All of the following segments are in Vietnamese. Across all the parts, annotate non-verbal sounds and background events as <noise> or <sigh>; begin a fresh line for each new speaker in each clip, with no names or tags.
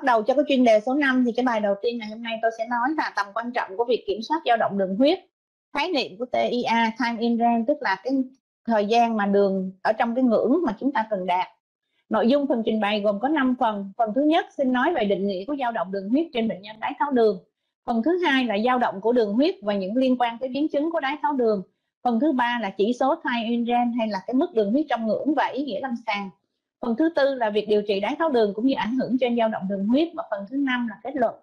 bắt đầu cho cái chuyên đề số 5 thì cái bài đầu tiên ngày hôm nay tôi sẽ nói là tầm quan trọng của việc kiểm soát dao động đường huyết. Khái niệm của TIA time in range, tức là cái thời gian mà đường ở trong cái ngưỡng mà chúng ta cần đạt. Nội dung phần trình bày gồm có 5 phần. Phần thứ nhất, xin nói về định nghĩa của dao động đường huyết trên bệnh nhân đái tháo đường. Phần thứ hai là dao động của đường huyết và những liên quan tới biến chứng của đái tháo đường. Phần thứ ba là chỉ số time in range hay là cái mức đường huyết trong ngưỡng và ý nghĩa lâm sàng phần thứ tư là việc điều trị đái tháo đường cũng như ảnh hưởng trên dao động đường huyết. Và phần thứ năm là kết luận.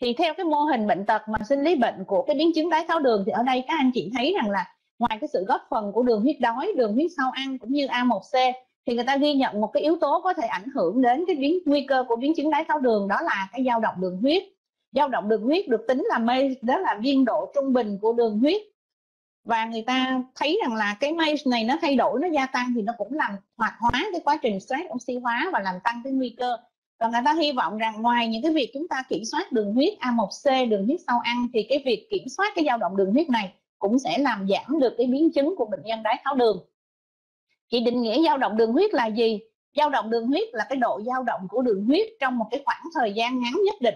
Thì theo cái mô hình bệnh tật mà sinh lý bệnh của cái biến chứng đái tháo đường thì ở đây các anh chị thấy rằng là ngoài cái sự góp phần của đường huyết đói, đường huyết sau ăn cũng như A1C thì người ta ghi nhận một cái yếu tố có thể ảnh hưởng đến cái biến, nguy cơ của biến chứng đái tháo đường, đó là cái dao động đường huyết. Dao động đường huyết được tính là mây đó là biên độ trung bình của đường huyết và người ta thấy rằng là cái may này nó thay đổi, nó gia tăng thì nó cũng làm hoạt hóa cái quá trình stress oxy hóa và làm tăng cái nguy cơ. Và người ta hy vọng rằng ngoài những cái việc chúng ta kiểm soát đường huyết A1C đường huyết sau ăn, thì cái việc kiểm soát cái dao động đường huyết này cũng sẽ làm giảm được cái biến chứng của bệnh nhân đái tháo đường. Chị định nghĩa dao động đường huyết là gì? Dao động đường huyết là cái độ dao động của đường huyết trong một cái khoảng thời gian ngắn nhất định.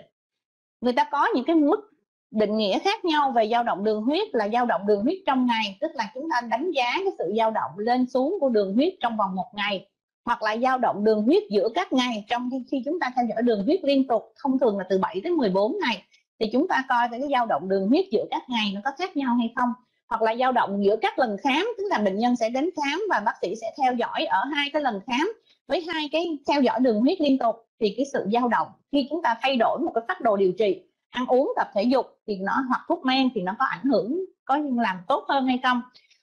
Người ta có những cái mức định nghĩa khác nhau về dao động đường huyết là dao động đường huyết trong ngày, tức là chúng ta đánh giá cái sự dao động lên xuống của đường huyết trong vòng một ngày, hoặc là dao động đường huyết giữa các ngày trong khi chúng ta theo dõi đường huyết liên tục, thông thường là từ 7 đến 14 ngày, thì chúng ta coi cái dao động đường huyết giữa các ngày nó có khác nhau hay không? Hoặc là dao động giữa các lần khám, tức là bệnh nhân sẽ đến khám và bác sĩ sẽ theo dõi ở hai cái lần khám với hai cái theo dõi đường huyết liên tục, thì cái sự dao động khi chúng ta thay đổi một cái phác đồ điều trị ăn uống, tập thể dục thì nó, hoặc thuốc men thì nó có ảnh hưởng, có làm tốt hơn hay không?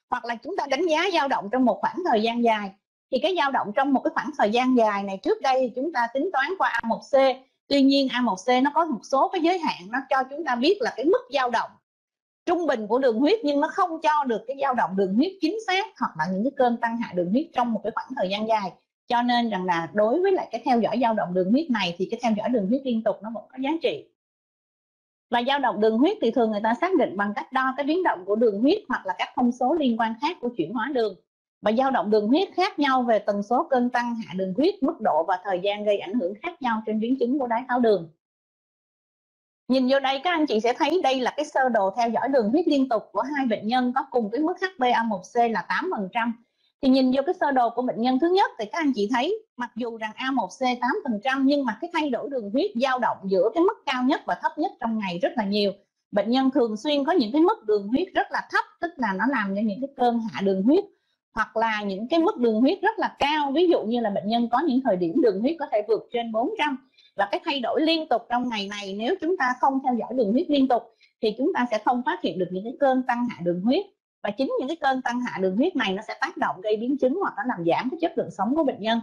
Hoặc là chúng ta đánh giá dao động trong một khoảng thời gian dài. Thì cái dao động trong một cái khoảng thời gian dài này, trước đây thì chúng ta tính toán qua A1C tuy nhiên A1C nó có một số cái giới hạn, nó cho chúng ta biết là cái mức dao động trung bình của đường huyết, nhưng nó không cho được cái dao động đường huyết chính xác hoặc là những cái cơn tăng hạ đường huyết trong một cái khoảng thời gian dài. Cho nên rằng là đối với lại cái theo dõi dao động đường huyết này thì cái theo dõi đường huyết liên tục nó vẫn có giá trị và dao động đường huyết thì thường người ta xác định bằng cách đo cái biến động của đường huyết hoặc là các thông số liên quan khác của chuyển hóa đường. Và dao động đường huyết khác nhau về tần số cơn tăng, hạ đường huyết, mức độ và thời gian gây ảnh hưởng khác nhau trên biến chứng của đái tháo đường. Nhìn vô đây, các anh chị sẽ thấy đây là cái sơ đồ theo dõi đường huyết liên tục của hai bệnh nhân có cùng cái mức HbA1c là 8% thì nhìn vô cái sơ đồ của bệnh nhân thứ nhất thì các anh chị thấy, mặc dù rằng A1C 8% nhưng mà cái thay đổi đường huyết dao động giữa cái mức cao nhất và thấp nhất trong ngày rất là nhiều. Bệnh nhân thường xuyên có những cái mức đường huyết rất là thấp, tức là nó làm cho những cái cơn hạ đường huyết, hoặc là những cái mức đường huyết rất là cao. Ví dụ như là bệnh nhân có những thời điểm đường huyết có thể vượt trên 400 và cái thay đổi liên tục trong ngày này, nếu chúng ta không theo dõi đường huyết liên tục thì chúng ta sẽ không phát hiện được những cái cơn tăng hạ đường huyết và chính những cái cơn tăng hạ đường huyết này nó sẽ tác động gây biến chứng hoặc nó làm giảm cái chất lượng sống của bệnh nhân.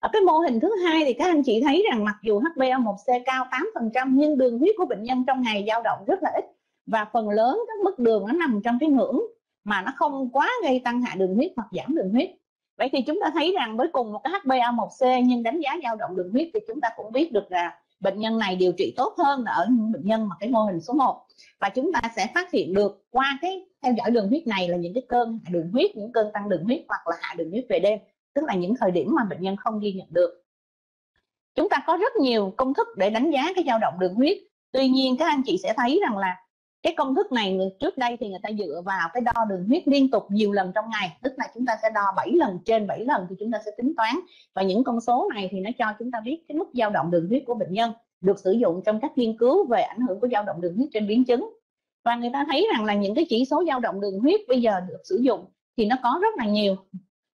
Ở cái mô hình thứ hai thì các anh chị thấy rằng mặc dù HbA1c cao 8% nhưng đường huyết của bệnh nhân trong ngày dao động rất là ít. Và phần lớn các mức đường nó nằm trong cái ngưỡng mà nó không quá gây tăng hạ đường huyết hoặc giảm đường huyết. Vậy thì chúng ta thấy rằng với cùng một cái HbA1c nhưng đánh giá dao động đường huyết thì chúng ta cũng biết được là bệnh nhân này điều trị tốt hơn là ở những bệnh nhân mà cái mô hình số 1 và chúng ta sẽ phát hiện được qua cái theo dõi đường huyết này là những cái cơn hạ đường huyết, những cơn tăng đường huyết hoặc là hạ đường huyết về đêm, tức là những thời điểm mà bệnh nhân không ghi nhận được. Chúng ta có rất nhiều công thức để đánh giá cái dao động đường huyết. Tuy nhiên, các anh chị sẽ thấy rằng là cái công thức này trước đây thì người ta dựa vào cái đo đường huyết liên tục nhiều lần trong ngày, tức là chúng ta sẽ đo 7 lần, trên 7 lần thì chúng ta sẽ tính toán. Và những con số này thì nó cho chúng ta biết cái mức dao động đường huyết của bệnh nhân được sử dụng trong các nghiên cứu về ảnh hưởng của dao động đường huyết trên biến chứng và người ta thấy rằng là những cái chỉ số dao động đường huyết bây giờ được sử dụng thì nó có rất là nhiều.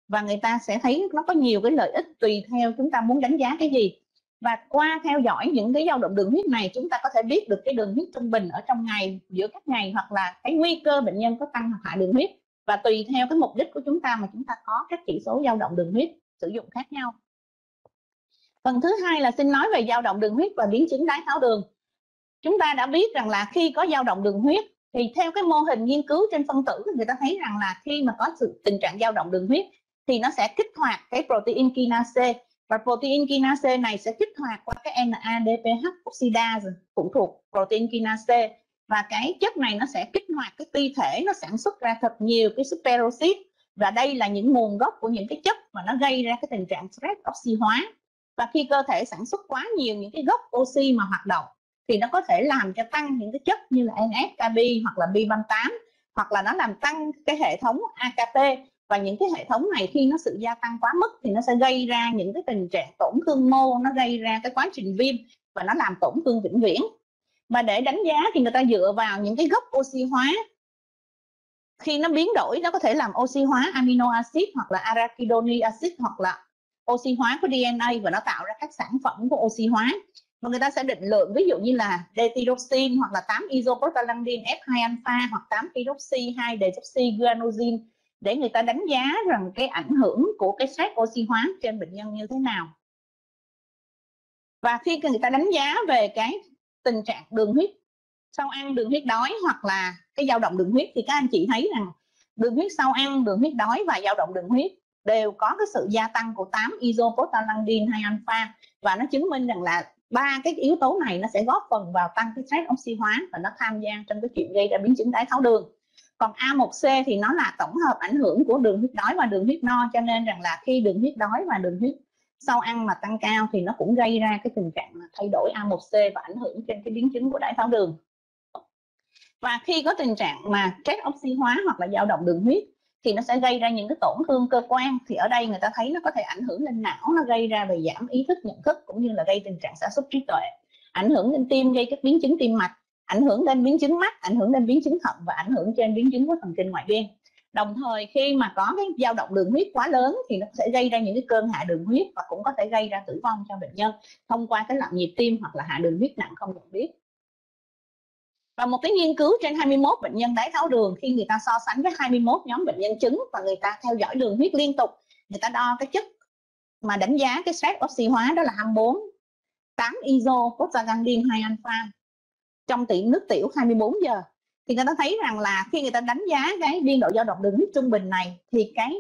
Và người ta sẽ thấy nó có nhiều cái lợi ích tùy theo chúng ta muốn đánh giá cái gì. Và qua theo dõi những cái dao động đường huyết này, chúng ta có thể biết được cái đường huyết trung bình ở trong ngày, giữa các ngày, hoặc là cái nguy cơ bệnh nhân có tăng hoặc hạ đường huyết. Và tùy theo cái mục đích của chúng ta mà chúng ta có các chỉ số dao động đường huyết sử dụng khác nhau. Phần thứ hai là xin nói về dao động đường huyết và biến chứng đái tháo đường chúng ta đã biết rằng là khi có dao động đường huyết, thì theo cái mô hình nghiên cứu trên phân tử, người ta thấy rằng là khi mà có sự tình trạng dao động đường huyết, thì nó sẽ kích hoạt cái protein kinase. Và protein kinase này sẽ kích hoạt qua cái NADPH oxidase phụ thuộc protein kinase. Và cái chất này nó sẽ kích hoạt cái ti thể, nó sản xuất ra thật nhiều cái superoxide và đây là những nguồn gốc của những cái chất mà nó gây ra cái tình trạng stress oxy hóa. Và khi cơ thể sản xuất quá nhiều những cái gốc oxy mà hoạt động thì nó có thể làm cho tăng những cái chất như là NSKB hoặc là B38 hoặc là nó làm tăng cái hệ thống AKT và những cái hệ thống này khi nó sự gia tăng quá mức thì nó sẽ gây ra những cái tình trạng tổn thương mô, nó gây ra cái quá trình viêm và nó làm tổn thương vĩnh viễn. Và để đánh giá thì người ta dựa vào những cái gốc oxy hóa. Khi nó biến đổi, nó có thể làm oxy hóa amino acid hoặc là arachidonic acid hoặc là oxy hóa của DNA và nó tạo ra các sản phẩm của oxy hóa mà người ta sẽ định lượng, ví dụ như là D-tyroxin hoặc là 8 isoprostaglandin F2 alpha hoặc 8 hydroxy 2 deoxyguanosine để người ta đánh giá rằng cái ảnh hưởng của cái sát oxy hóa trên bệnh nhân như thế nào. Và khi người ta đánh giá về cái tình trạng đường huyết, sau ăn đường huyết đói hoặc là cái dao động đường huyết, thì các anh chị thấy rằng đường huyết sau ăn, đường huyết đói và dao động đường huyết đều có cái sự gia tăng của 8 isoprostaglandin 2 alpha. Và nó chứng minh rằng là ba cái yếu tố này nó sẽ góp phần vào tăng cái stress oxy hóa và nó tham gia trong cái chuyện gây ra biến chứng đái tháo đường. Còn A1C thì nó là tổng hợp ảnh hưởng của đường huyết đói và đường huyết no, cho nên rằng là khi đường huyết đói và đường huyết sau ăn mà tăng cao thì nó cũng gây ra cái tình trạng thay đổi A1C và ảnh hưởng trên cái biến chứng của đái tháo đường. Và khi có tình trạng mà stress oxy hóa hoặc là dao động đường huyết thì nó sẽ gây ra những cái tổn thương cơ quan. Thì ở đây người ta thấy nó có thể ảnh hưởng lên não, nó gây ra về giảm ý thức, nhận thức, cũng như là gây tình trạng sa sút trí tuệ. Ảnh hưởng lên tim, gây các biến chứng tim mạch, ảnh hưởng lên biến chứng mắt, ảnh hưởng lên biến chứng thận và ảnh hưởng trên biến chứng của thần kinh ngoại biên. Đồng thời, khi mà có cái dao động đường huyết quá lớn thì nó sẽ gây ra những cái cơn hạ đường huyết và cũng có thể gây ra tử vong cho bệnh nhân thông qua cái loạn nhịp tim hoặc là hạ đường huyết nặng không nhận biết và một cái nghiên cứu trên 21 bệnh nhân đái tháo đường khi người ta so sánh với 21 nhóm bệnh nhân chứng và người ta theo dõi đường huyết liên tục, người ta đo cái chất mà đánh giá cái stress oxy hóa đó là 24 8 iso prostaglandin 2 alpha trong tiểu nước tiểu 24 giờ. Thì người ta thấy rằng là khi người ta đánh giá cái biên độ dao động đường huyết trung bình này thì cái,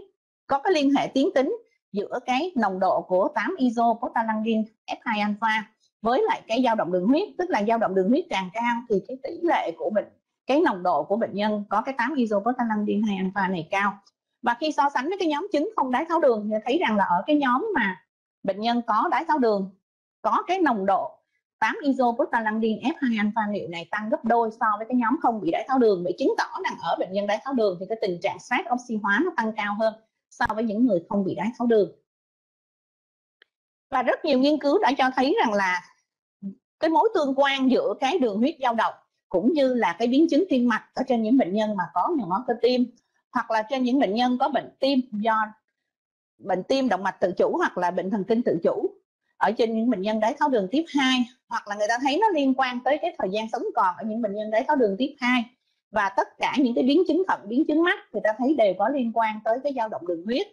có cái liên hệ tiến tính giữa cái nồng độ của 8 iso prostaglandin F2 alpha với lại cái dao động đường huyết, tức là dao động đường huyết càng cao thì cái tỷ lệ của bệnh, cái nồng độ của bệnh nhân có cái 8 isoprostaglandin 2 alpha này cao. Và khi so sánh với cái nhóm chứng không đái tháo đường thì thấy rằng là ở cái nhóm mà bệnh nhân có đái tháo đường, có cái nồng độ 8 isoprostaglandin F2 alpha liệu này tăng gấp đôi so với cái nhóm không bị đái tháo đường để chứng tỏ rằng ở bệnh nhân đái tháo đường thì cái tình trạng stress oxy hóa nó tăng cao hơn so với những người không bị đái tháo đường. Và rất nhiều nghiên cứu đã cho thấy rằng là cái mối tương quan giữa cái đường huyết dao động cũng như là cái biến chứng tim mạch ở trên những bệnh nhân mà có nhồi máu cơ tim, hoặc là trên những bệnh nhân có bệnh tim do bệnh tim động mạch tự chủ hoặc là bệnh thần kinh tự chủ. Ở trên những bệnh nhân đái tháo đường tiếp 2 hoặc là người ta thấy nó liên quan tới cái thời gian sống còn ở những bệnh nhân đái tháo đường tiếp 2 và tất cả những cái biến chứng thận, biến chứng mắt người ta thấy đều có liên quan tới cái dao động đường huyết.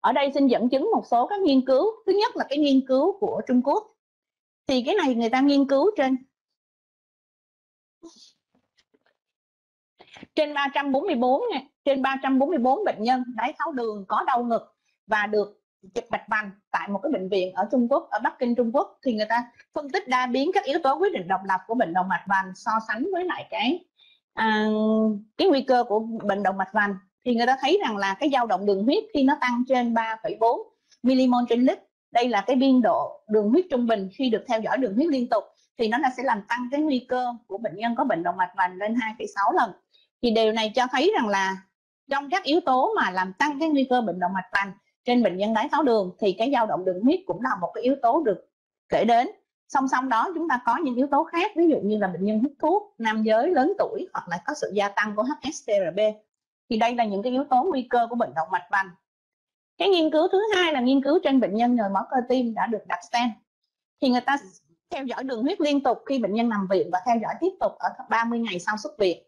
Ở đây xin dẫn chứng một số các nghiên cứu. Thứ nhất là cái nghiên cứu của Trung Quốc thì cái này người ta nghiên cứu trên trên 344 này, trên 344 bệnh nhân đái tháo đường có đau ngực và được chụp mạch vành tại một cái bệnh viện ở Trung Quốc ở Bắc Kinh Trung Quốc. Thì người ta phân tích đa biến các yếu tố quyết định độc lập của bệnh động mạch vành so sánh với lại cái à, cái nguy cơ của bệnh động mạch vành. Thì người ta thấy rằng là cái dao động đường huyết khi nó tăng trên 3,4 mmol trên lít đây là cái biên độ đường huyết trung bình khi được theo dõi đường huyết liên tục thì nó là sẽ làm tăng cái nguy cơ của bệnh nhân có bệnh động mạch vành lên 2,6 lần. Thì điều này cho thấy rằng là trong các yếu tố mà làm tăng cái nguy cơ bệnh động mạch vành trên bệnh nhân đái tháo đường thì cái dao động đường huyết cũng là một cái yếu tố được kể đến. Song song đó chúng ta có những yếu tố khác ví dụ như là bệnh nhân hút thuốc nam giới lớn tuổi hoặc là có sự gia tăng của HSCRP thì đây là những cái yếu tố nguy cơ của bệnh động mạch vành cái nghiên cứu thứ hai là nghiên cứu trên bệnh nhân nhồi máu cơ tim đã được đặt stent thì người ta theo dõi đường huyết liên tục khi bệnh nhân nằm viện và theo dõi tiếp tục ở 30 ngày sau xuất viện.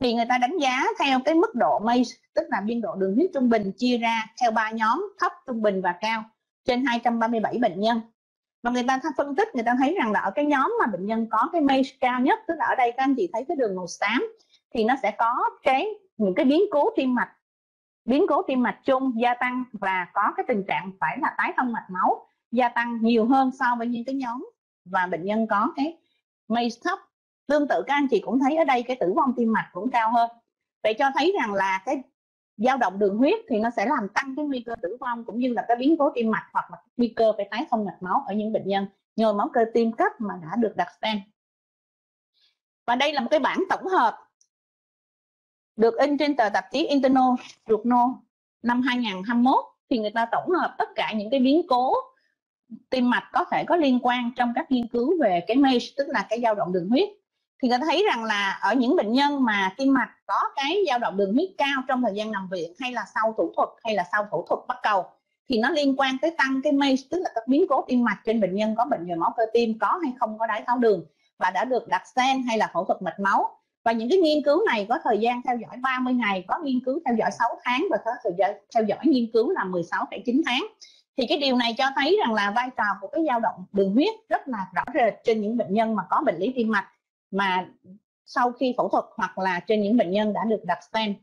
Thì người ta đánh giá theo cái mức độ mây, tức là biên độ đường huyết trung bình chia ra theo ba nhóm, thấp, trung bình và cao, trên 237 bệnh nhân. Và người ta phân tích, người ta thấy rằng là ở cái nhóm mà bệnh nhân có cái mây cao nhất, tức là ở đây các anh chị thấy cái đường màu xám, thì nó sẽ có cái, những cái biến cố tim mạch biến cố tim mạch chung gia tăng và có cái tình trạng phải là tái thông mạch máu gia tăng nhiều hơn so với những cái nhóm và bệnh nhân có cái MACE thấp. Tương tự các anh chị cũng thấy ở đây cái tử vong tim mạch cũng cao hơn. Vậy cho thấy rằng là cái dao động đường huyết thì nó sẽ làm tăng cái nguy cơ tử vong cũng như là cái biến cố tim mạch hoặc là nguy cơ phải tái thông mạch máu ở những bệnh nhân nhồi máu cơ tim cấp mà đã được đặt stent. Và đây là một cái bản tổng hợp được in trên tờ tạp chí Internal Journal năm 2021 thì người ta tổng hợp tất cả những cái biến cố tim mạch có thể có liên quan trong các nghiên cứu về cái MACE tức là cái dao động đường huyết. Thì người ta thấy rằng là ở những bệnh nhân mà tim mạch có cái dao động đường huyết cao trong thời gian nằm viện, hay là sau thủ thuật, hay là sau phẫu thuật bắt cầu, thì nó liên quan tới tăng cái MACE tức là các biến cố tim mạch trên bệnh nhân có bệnh nhồi máu cơ tim có hay không có đái tháo đường và đã được đặt stent hay là phẫu thuật mạch máu và những cái nghiên cứu này có thời gian theo dõi 30 ngày có nghiên cứu theo dõi 6 tháng và có thời gian theo dõi nghiên cứu là 16,9 tháng. Thì cái điều này cho thấy rằng là vai trò của cái dao động đường huyết rất là rõ rệt trên những bệnh nhân mà có bệnh lý tim mạch mà sau khi phẫu thuật hoặc là trên những bệnh nhân đã được đặt stent.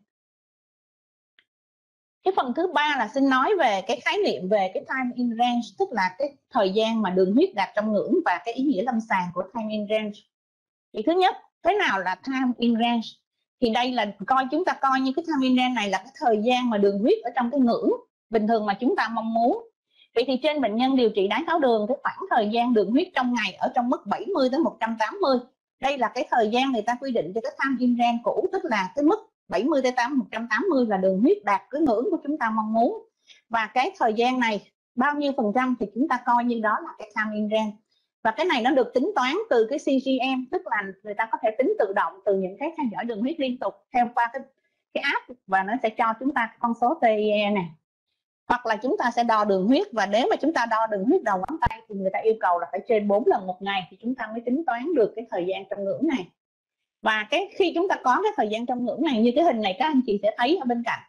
Cái phần thứ ba là xin nói về cái khái niệm về cái time in range tức là cái thời gian mà đường huyết đạt trong ngưỡng và cái ý nghĩa lâm sàng của time in range. Thì thứ nhất thế nào là time in range thì đây là coi, chúng ta coi như cái time in range này là cái thời gian mà đường huyết ở trong cái ngưỡng bình thường mà chúng ta mong muốn. Vậy thì trên bệnh nhân điều trị đái tháo đường, cái khoảng thời gian đường huyết trong ngày ở trong mức 70 tới 180 đây là cái thời gian người ta quy định cho cái time in range cũ, tức là cái mức 70 tới 8 180 là đường huyết đạt cái ngưỡng của chúng ta mong muốn. Và cái thời gian này, bao nhiêu phần trăm thì chúng ta coi như đó là cái time in range và cái này nó được tính toán từ cái CGM tức là người ta có thể tính tự động từ những cái theo dõi đường huyết liên tục theo qua cái cái app và nó sẽ cho chúng ta con số TIE này. Hoặc là chúng ta sẽ đo đường huyết và nếu mà chúng ta đo đường huyết đầu ngón tay thì người ta yêu cầu là phải trên 4 lần một ngày thì chúng ta mới tính toán được cái thời gian trong ngưỡng này. Và cái khi chúng ta có cái thời gian trong ngưỡng này, như cái hình này các anh chị sẽ thấy ở bên cạnh,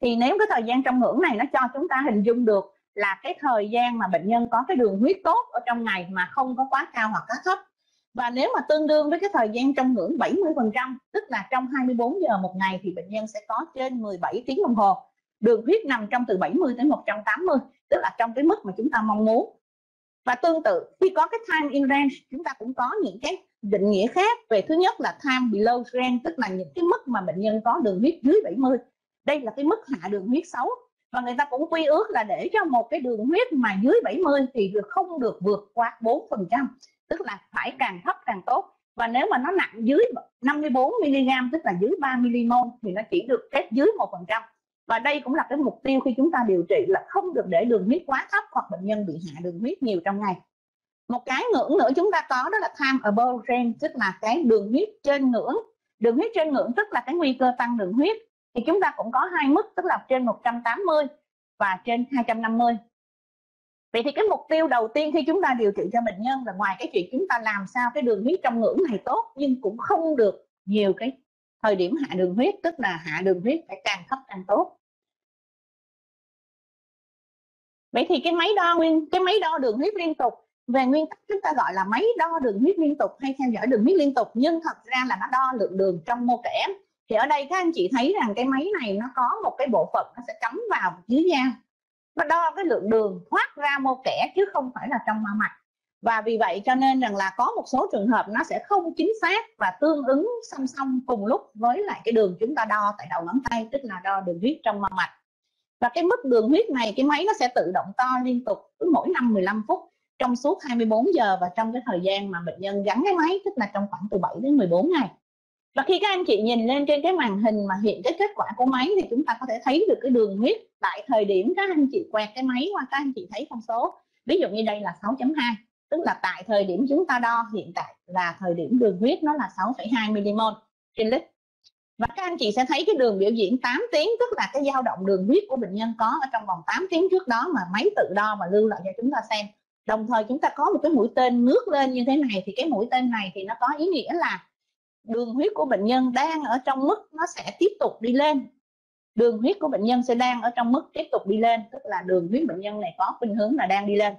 thì nếu cái thời gian trong ngưỡng này nó cho chúng ta hình dung được là cái thời gian mà bệnh nhân có cái đường huyết tốt ở trong ngày mà không có quá cao hoặc quá thấp. Và nếu mà tương đương với cái thời gian trong ngưỡng 70% tức là trong 24 giờ một ngày thì bệnh nhân sẽ có trên 17 tiếng đồng hồ. Đường huyết nằm trong từ 70 đến 180 tức là trong cái mức mà chúng ta mong muốn. Và tương tự, khi có cái time in range, chúng ta cũng có những cái định nghĩa khác về thứ nhất là time below range, tức là những cái mức mà bệnh nhân có đường huyết dưới 70 đây là cái mức hạ đường huyết xấu và người ta cũng quy ước là để cho một cái đường huyết mà dưới 70 thì được không được vượt qua 4%, tức là phải càng thấp càng tốt. Và nếu mà nó nặng dưới 54 mg tức là dưới 3 mmol thì nó chỉ được test dưới 1% và đây cũng là cái mục tiêu khi chúng ta điều trị là không được để đường huyết quá thấp hoặc bệnh nhân bị hạ đường huyết nhiều trong ngày. Một cái ngưỡng nữa chúng ta có đó là time above range tức là cái đường huyết trên ngưỡng. Đường huyết trên ngưỡng tức là cái nguy cơ tăng đường huyết thì chúng ta cũng có hai mức, tức là trên 180 và trên 250 Vậy thì cái mục tiêu đầu tiên khi chúng ta điều trị cho bệnh nhân là ngoài cái chuyện chúng ta làm sao cái đường huyết trong ngưỡng này tốt, nhưng cũng không được nhiều cái thời điểm hạ đường huyết, tức là hạ đường huyết phải càng thấp càng tốt. Vậy thì cái máy đo nguyên, cái máy đo đường huyết liên tục, về nguyên tắc chúng ta gọi là máy đo đường huyết liên tục hay theo dõi đường huyết liên tục, nhưng thật ra là nó đo lượng đường trong mô kẽm thì ở đây các anh chị thấy rằng cái máy này nó có một cái bộ phận nó sẽ cắm vào dưới da. Nó đo cái lượng đường, thoát ra mô kẽ chứ không phải là trong mao mạch. Và vì vậy cho nên rằng là có một số trường hợp nó sẽ không chính xác và tương ứng song song cùng lúc với lại cái đường chúng ta đo tại đầu ngón tay, tức là đo đường huyết trong mao mạch. Và cái mức đường huyết này, cái máy nó sẽ tự động to liên tục cứ mỗi năm 15 phút trong suốt 24 giờ và trong cái thời gian mà bệnh nhân gắn cái máy, tức là trong khoảng từ 7 đến 14 ngày và khi các anh chị nhìn lên trên cái màn hình mà hiện cái kết quả của máy thì chúng ta có thể thấy được cái đường huyết tại thời điểm các anh chị quẹt cái máy qua các anh chị thấy con số. Ví dụ như đây là 6.2 tức là tại thời điểm chúng ta đo hiện tại là thời điểm đường huyết nó là 6,2 mmol trên lít. Và các anh chị sẽ thấy cái đường biểu diễn 8 tiếng tức là cái dao động đường huyết của bệnh nhân có ở trong vòng 8 tiếng trước đó mà máy tự đo và lưu lại cho chúng ta xem. Đồng thời chúng ta có một cái mũi tên ngước lên như thế này thì cái mũi tên này thì nó có ý nghĩa là đường huyết của bệnh nhân đang ở trong mức nó sẽ tiếp tục đi lên. Đường huyết của bệnh nhân sẽ đang ở trong mức tiếp tục đi lên, tức là đường huyết bệnh nhân này có khuynh hướng là đang đi lên.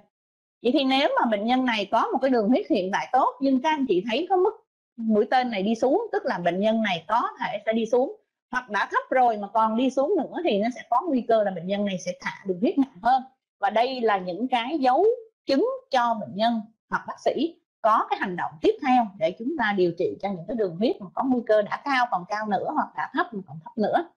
Vậy thì nếu mà bệnh nhân này có một cái đường huyết hiện tại tốt, nhưng các anh chị thấy có mức mũi tên này đi xuống, tức là bệnh nhân này có thể sẽ đi xuống, hoặc đã thấp rồi mà còn đi xuống nữa thì nó sẽ có nguy cơ là bệnh nhân này sẽ thả đường huyết nặng hơn. Và đây là những cái dấu chứng cho bệnh nhân hoặc bác sĩ có cái hành động tiếp theo để chúng ta điều trị cho những cái đường huyết mà có nguy cơ đã cao, còn cao nữa hoặc đã thấp, mà còn thấp nữa.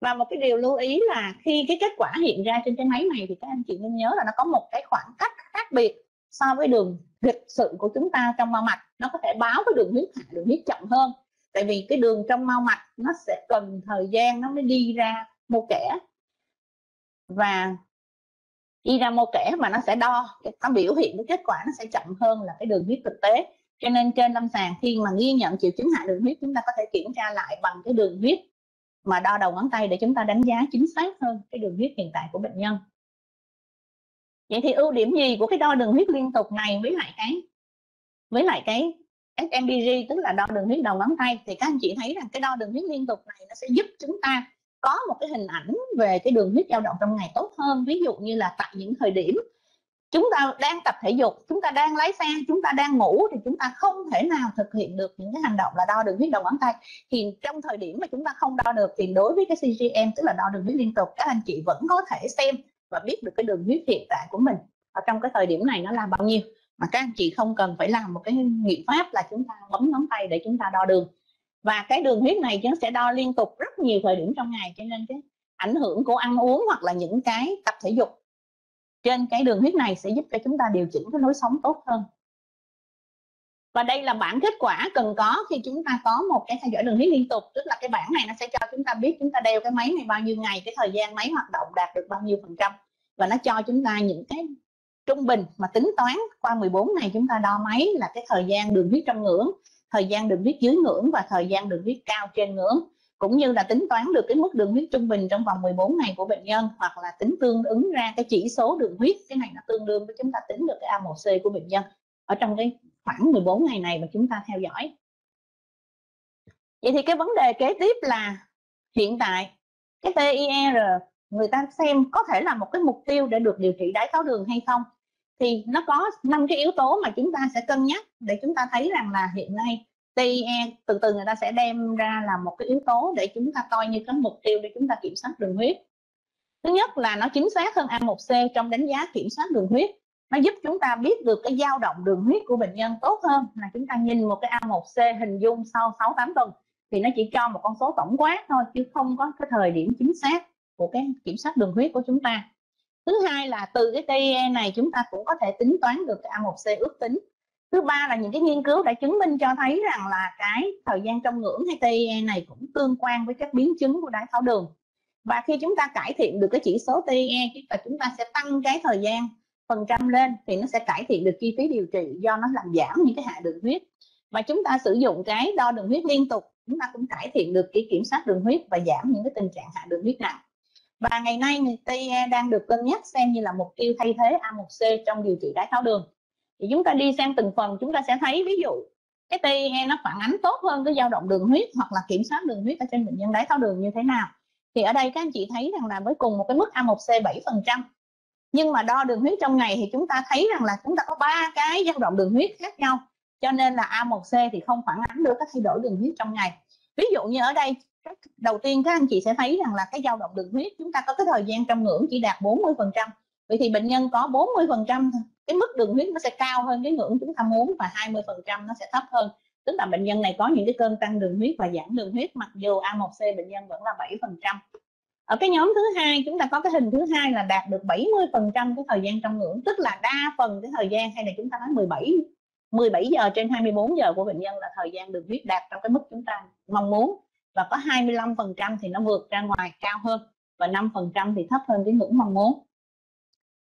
Và một cái điều lưu ý là khi cái kết quả hiện ra trên cái máy này thì các anh chị nên nhớ là nó có một cái khoảng cách khác biệt so với đường lịch sự của chúng ta trong mau mạch nó có thể báo cái đường huyết hạ, đường huyết chậm hơn. Tại vì cái đường trong mau mạch nó sẽ cần thời gian nó mới đi ra mô kẻ và đi ra mô kẻ mà nó sẽ đo, nó biểu hiện cái kết quả nó sẽ chậm hơn là cái đường huyết thực tế. Cho nên trên lâm sàng khi mà ghi nhận triệu chứng hạ đường huyết, chúng ta có thể kiểm tra lại bằng cái đường huyết mà đo đầu ngón tay để chúng ta đánh giá chính xác hơn cái đường huyết hiện tại của bệnh nhân. Vậy thì ưu điểm gì của cái đo đường huyết liên tục này với lại cái, với lại cái SMBG tức là đo đường huyết đầu ngón tay? Thì các anh chị thấy rằng cái đo đường huyết liên tục này nó sẽ giúp chúng ta có một cái hình ảnh về cái đường huyết dao động trong ngày tốt hơn. Ví dụ như là tại những thời điểm chúng ta đang tập thể dục, chúng ta đang lái xe, chúng ta đang ngủ thì chúng ta không thể nào thực hiện được những cái hành động là đo đường huyết đầu ngón tay. Thì trong thời điểm mà chúng ta không đo được thì đối với cái CGM tức là đo đường huyết liên tục, các anh chị vẫn có thể xem và biết được cái đường huyết hiện tại của mình. Ở trong cái thời điểm này nó là bao nhiêu? Mà các anh chị không cần phải làm một cái nghiệm pháp là chúng ta bấm ngón tay để chúng ta đo đường và cái đường huyết này nó sẽ đo liên tục rất nhiều thời điểm trong ngày, cho nên cái ảnh hưởng của ăn uống hoặc là những cái tập thể dục trên cái đường huyết này sẽ giúp cho chúng ta điều chỉnh cái lối sống tốt hơn. Và đây là bản kết quả cần có khi chúng ta có một cái theo dõi đường huyết liên tục, tức là cái bảng này nó sẽ cho chúng ta biết chúng ta đeo cái máy này bao nhiêu ngày, cái thời gian máy hoạt động đạt được bao nhiêu phần trăm. Và nó cho chúng ta những cái trung bình mà tính toán qua 14 ngày chúng ta đo máy là cái thời gian đường huyết trong ngưỡng thời gian đường huyết dưới ngưỡng và thời gian đường huyết cao trên ngưỡng. Cũng như là tính toán được cái mức đường huyết trung bình trong vòng 14 ngày của bệnh nhân, hoặc là tính tương ứng ra cái chỉ số đường huyết, cái này nó tương đương với chúng ta tính được cái A1C của bệnh nhân. Ở trong cái khoảng 14 ngày này mà chúng ta theo dõi. Vậy thì cái vấn đề kế tiếp là hiện tại, cái TIR người ta xem có thể là một cái mục tiêu để được điều trị đái tháo đường hay không? Thì nó có năm cái yếu tố mà chúng ta sẽ cân nhắc để chúng ta thấy rằng là hiện nay TIE từ từ người ta sẽ đem ra là một cái yếu tố để chúng ta coi như cái mục tiêu để chúng ta kiểm soát đường huyết. Thứ nhất là nó chính xác hơn A1C trong đánh giá kiểm soát đường huyết. Nó giúp chúng ta biết được cái dao động đường huyết của bệnh nhân tốt hơn là chúng ta nhìn một cái A1C hình dung sau 6 8 tuần thì nó chỉ cho một con số tổng quát thôi, chứ không có cái thời điểm chính xác của cái kiểm soát đường huyết của chúng ta thứ hai là từ cái TIE này chúng ta cũng có thể tính toán được cái A1C ước tính. Thứ ba là những cái nghiên cứu đã chứng minh cho thấy rằng là cái thời gian trong ngưỡng hay TIE này cũng tương quan với các biến chứng của đái tháo đường. Và khi chúng ta cải thiện được cái chỉ số TIE và chúng ta sẽ tăng cái thời gian phần trăm lên thì nó sẽ cải thiện được chi phí điều trị do nó làm giảm những cái hạ đường huyết. Và chúng ta sử dụng cái đo đường huyết liên tục, chúng ta cũng cải thiện được cái kiểm soát đường huyết và giảm những cái tình trạng hạ đường huyết nặng và ngày nay người TIE đang được cân nhắc xem như là mục tiêu thay thế A1C trong điều trị đái tháo đường. Thì chúng ta đi xem từng phần, chúng ta sẽ thấy ví dụ cái TIE nó phản ánh tốt hơn cái dao động đường huyết hoặc là kiểm soát đường huyết ở trên bệnh nhân đái tháo đường như thế nào. Thì ở đây các anh chị thấy rằng là với cùng một cái mức A1C 7% nhưng mà đo đường huyết trong ngày thì chúng ta thấy rằng là chúng ta có ba cái dao động đường huyết khác nhau. Cho nên là A1C thì không phản ánh được các thay đổi đường huyết trong ngày. Ví dụ như ở đây đầu tiên các anh chị sẽ thấy rằng là cái dao động đường huyết chúng ta có cái thời gian trong ngưỡng chỉ đạt 40 phần trăm. Vậy thì bệnh nhân có 40 phần trăm cái mức đường huyết nó sẽ cao hơn cái ngưỡng chúng ta muốn và 20 phần trăm nó sẽ thấp hơn. Tức là bệnh nhân này có những cái cơn tăng đường huyết và giảm đường huyết, mặc dù A1C bệnh nhân vẫn là 7 phần trăm. Ở cái nhóm thứ hai, chúng ta có cái hình thứ hai là đạt được 70 phần trăm cái thời gian trong ngưỡng, tức là đa phần cái thời gian, hay là chúng ta nói 17 17 giờ trên 24 giờ của bệnh nhân là thời gian đường huyết đạt trong cái mức chúng ta mong muốn và có 25% thì nó vượt ra ngoài cao hơn và 5% thì thấp hơn cái ngưỡng mong muốn.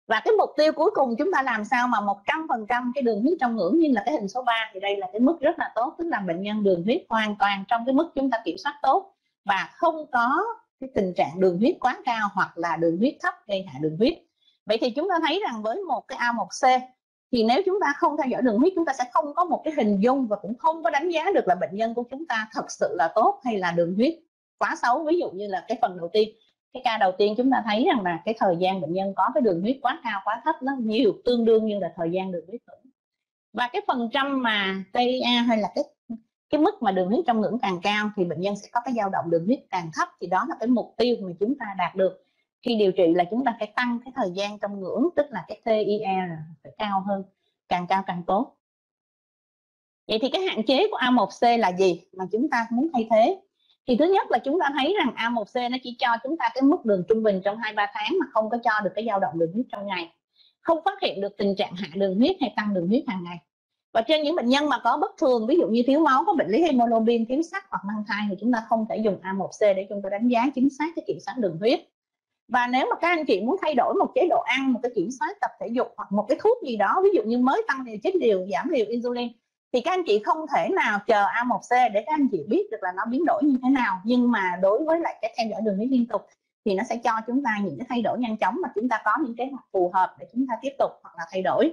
Và cái mục tiêu cuối cùng chúng ta làm sao mà 100% cái đường huyết trong ngưỡng như là cái hình số 3 thì đây là cái mức rất là tốt, tức là bệnh nhân đường huyết hoàn toàn trong cái mức chúng ta kiểm soát tốt và không có cái tình trạng đường huyết quá cao hoặc là đường huyết thấp gây hạ đường huyết. Vậy thì chúng ta thấy rằng với một cái A1C thì nếu chúng ta không theo dõi đường huyết, chúng ta sẽ không có một cái hình dung và cũng không có đánh giá được là bệnh nhân của chúng ta thật sự là tốt hay là đường huyết quá xấu. Ví dụ như là cái phần đầu tiên, cái ca đầu tiên chúng ta thấy rằng là cái thời gian bệnh nhân có cái đường huyết quá cao, quá thấp, nó nhiều, tương đương như là thời gian đường huyết thử và cái phần trăm mà TIA hay là cái cái mức mà đường huyết trong ngưỡng càng cao thì bệnh nhân sẽ có cái dao động đường huyết càng thấp. Thì đó là cái mục tiêu mà chúng ta đạt được khi điều trị là chúng ta phải tăng cái thời gian trong ngưỡng, tức là cái TIR phải cao hơn, càng cao càng tốt. Vậy thì cái hạn chế của A1C là gì mà chúng ta muốn thay thế? Thì thứ nhất là chúng ta thấy rằng A1C nó chỉ cho chúng ta cái mức đường trung bình trong 2-3 tháng mà không có cho được cái dao động đường huyết trong ngày. Không phát hiện được tình trạng hạ đường huyết hay tăng đường huyết hàng ngày. Và trên những bệnh nhân mà có bất thường, ví dụ như thiếu máu, có bệnh lý hemoglobin, thiếu sắt hoặc mang thai thì chúng ta không thể dùng A1C để chúng ta đánh giá chính xác cái kiểm soát đường huyết và nếu mà các anh chị muốn thay đổi một chế độ ăn, một cái kiểm soát tập thể dục hoặc một cái thuốc gì đó, ví dụ như mới tăng liều, chết liều, giảm liều insulin, thì các anh chị không thể nào chờ A1C để các anh chị biết được là nó biến đổi như thế nào. Nhưng mà đối với lại cái theo dõi đường huyết liên tục thì nó sẽ cho chúng ta những cái thay đổi nhanh chóng mà chúng ta có những kế hoạch phù hợp để chúng ta tiếp tục hoặc là thay đổi.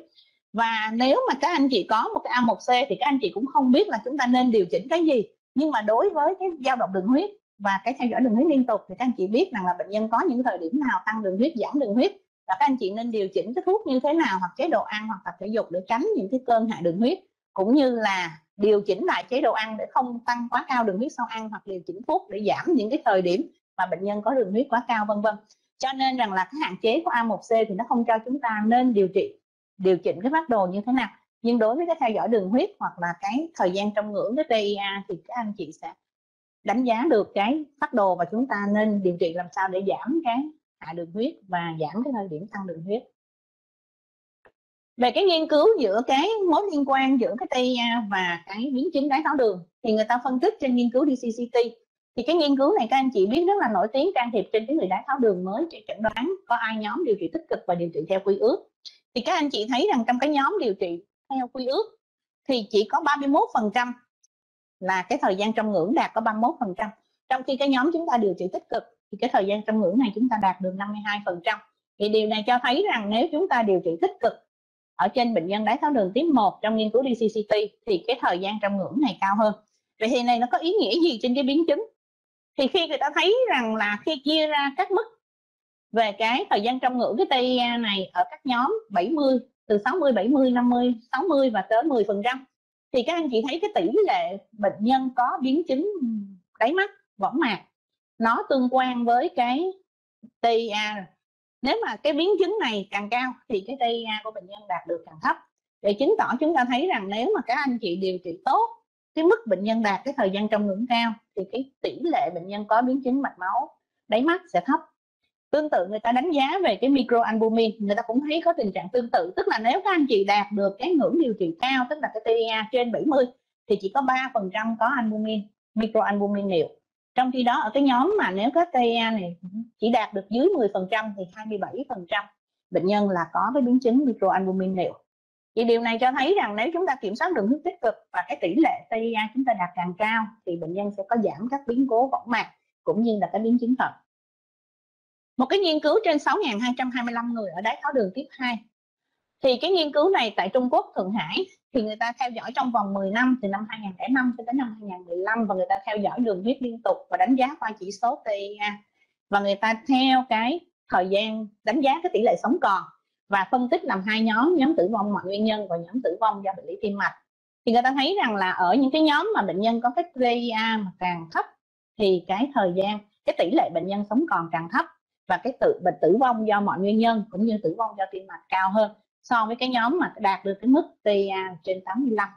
Và nếu mà các anh chị có một cái A1C thì các anh chị cũng không biết là chúng ta nên điều chỉnh cái gì. Nhưng mà đối với cái dao động đường huyết và cái theo dõi đường huyết liên tục thì các anh chị biết rằng là bệnh nhân có những thời điểm nào tăng đường huyết, giảm đường huyết. Và các anh chị nên điều chỉnh cái thuốc như thế nào hoặc chế độ ăn hoặc tập thể dục để tránh những cái cơn hạ đường huyết. Cũng như là điều chỉnh lại chế độ ăn để không tăng quá cao đường huyết sau ăn hoặc điều chỉnh thuốc để giảm những cái thời điểm mà bệnh nhân có đường huyết quá cao, vân vân. Cho nên rằng là cái hạn chế của A1C thì nó không cho chúng ta nên điều trị, điều chỉnh cái phát đồ như thế nào. Nhưng đối với cái theo dõi đường huyết hoặc là cái thời gian trong ngưỡng, cái TIA thì các anh chị sẽ đánh giá được cái phát đồ và chúng ta nên điều trị làm sao để giảm cái hạ đường huyết và giảm cái thời điểm tăng đường huyết về cái nghiên cứu giữa cái mối liên quan giữa cái TIA và cái biến chứng đái tháo đường thì người ta phân tích trên nghiên cứu DCCT thì cái nghiên cứu này các anh chị biết rất là nổi tiếng can thiệp trên cái người đái tháo đường mới để chẩn đoán có ai nhóm điều trị tích cực và điều trị theo quy ước thì các anh chị thấy rằng trong cái nhóm điều trị theo quy ước thì chỉ có 31% là cái thời gian trong ngưỡng đạt có 31%, trong khi cái nhóm chúng ta điều trị tích cực thì cái thời gian trong ngưỡng này chúng ta đạt được 52%. thì điều này cho thấy rằng nếu chúng ta điều trị tích cực ở trên bệnh nhân đái tháo đường tiếp 1 trong nghiên cứu DCCT thì cái thời gian trong ngưỡng này cao hơn. Vậy thì này nó có ý nghĩa gì trên cái biến chứng? Thì khi người ta thấy rằng là khi chia ra các mức về cái thời gian trong ngưỡng cái TIA này ở các nhóm 70 từ 60 70 50 60 và tới 10% thì các anh chị thấy cái tỷ lệ bệnh nhân có biến chứng đáy mắt, võng mạc, nó tương quan với cái TIA nếu mà cái biến chứng này càng cao thì cái TIA của bệnh nhân đạt được càng thấp. Để chứng tỏ chúng ta thấy rằng nếu mà các anh chị điều trị tốt, cái mức bệnh nhân đạt cái thời gian trong ngưỡng cao thì cái tỷ lệ bệnh nhân có biến chứng mạch máu đáy mắt sẽ thấp tương tự người ta đánh giá về cái microalbumin, người ta cũng thấy có tình trạng tương tự. Tức là nếu các anh chị đạt được cái ngưỡng điều trị cao, tức là cái TIA trên 70 thì chỉ có 3% có albumin, microalbumin liệu. Trong khi đó, ở cái nhóm mà nếu cái TIA này chỉ đạt được dưới 10% thì 27% bệnh nhân là có cái biến chứng microalbumin liệu. Thì điều này cho thấy rằng nếu chúng ta kiểm soát đường huyết tích cực và cái tỷ lệ TIA chúng ta đạt càng cao, thì bệnh nhân sẽ có giảm các biến cố võng mạc cũng như là cái biến chứng thận một cái nghiên cứu trên 6.225 người ở đái tháo đường tiếp 2 thì cái nghiên cứu này tại Trung Quốc, Thượng Hải, thì người ta theo dõi trong vòng 10 năm, từ năm 2005 cho đến năm 2015 và người ta theo dõi đường huyết liên tục và đánh giá qua chỉ số TIA và người ta theo cái thời gian đánh giá cái tỷ lệ sống còn và phân tích làm hai nhóm nhóm tử vong mọi nguyên nhân và nhóm tử vong do bệnh lý tim mạch. Thì người ta thấy rằng là ở những cái nhóm mà bệnh nhân có cái TIA mà càng thấp, thì cái thời gian, cái tỷ lệ bệnh nhân sống còn càng thấp và cái tự bệnh tử vong do mọi nguyên nhân cũng như tử vong do tim mạch cao hơn so với cái nhóm mà đạt được cái mức TIA trên 85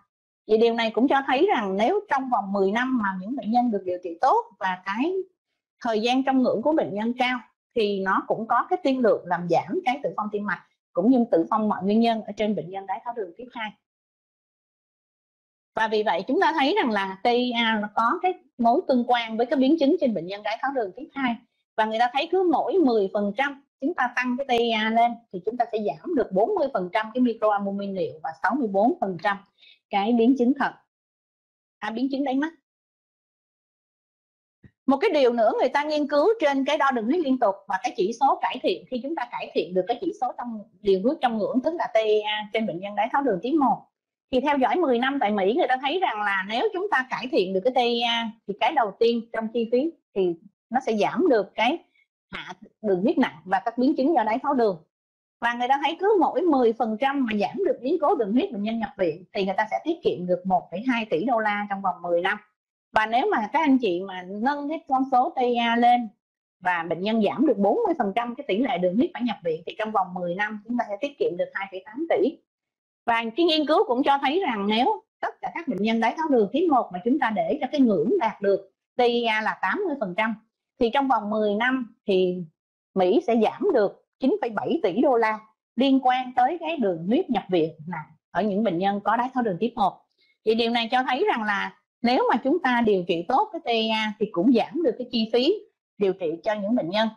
thì điều này cũng cho thấy rằng nếu trong vòng 10 năm mà những bệnh nhân được điều trị tốt và cái thời gian trong ngưỡng của bệnh nhân cao thì nó cũng có cái tiên lượng làm giảm cái tử vong tim mạch cũng như tử vong mọi nguyên nhân ở trên bệnh nhân đái tháo đường tiếp 2 và vì vậy chúng ta thấy rằng là TIA nó có cái mối tương quan với cái biến chứng trên bệnh nhân đái tháo đường tiếp 2 và người ta thấy cứ mỗi 10% chúng ta tăng cái TIA lên thì chúng ta sẽ giảm được 40% cái microalbumin liệu và 64% cái biến chứng thận à, biến chứng đáy mắt. Một cái điều nữa người ta nghiên cứu trên cái đo đường huyết liên tục và cái chỉ số cải thiện khi chúng ta cải thiện được cái chỉ số trong điều huyết trong ngưỡng tức là TIA trên bệnh nhân đái tháo đường tuyếp 1 thì theo dõi 10 năm tại Mỹ người ta thấy rằng là nếu chúng ta cải thiện được cái TIA thì cái đầu tiên trong chi phí thì nó sẽ giảm được cái hạ đường huyết nặng và các biến chứng do đái tháo đường. Và người ta thấy cứ mỗi 10% mà giảm được biến cố đường huyết bệnh nhân nhập viện thì người ta sẽ tiết kiệm được 1,2 tỷ đô la trong vòng 10 năm. Và nếu mà các anh chị mà nâng cái con số TIA lên và bệnh nhân giảm được 40% cái tỷ lệ đường huyết phải nhập viện thì trong vòng 10 năm chúng ta sẽ tiết kiệm được 2,8 tỷ. Và cái nghiên cứu cũng cho thấy rằng nếu tất cả các bệnh nhân đái tháo đường thứ một mà chúng ta để cho cái ngưỡng đạt được TIA là 80% thì trong vòng 10 năm thì Mỹ sẽ giảm được 9,7 tỷ đô la liên quan tới cái đường huyết nhập viện là ở những bệnh nhân có đái tháo đường tiếp 1 thì điều này cho thấy rằng là nếu mà chúng ta điều trị tốt cái TEA thì cũng giảm được cái chi phí điều trị cho những bệnh nhân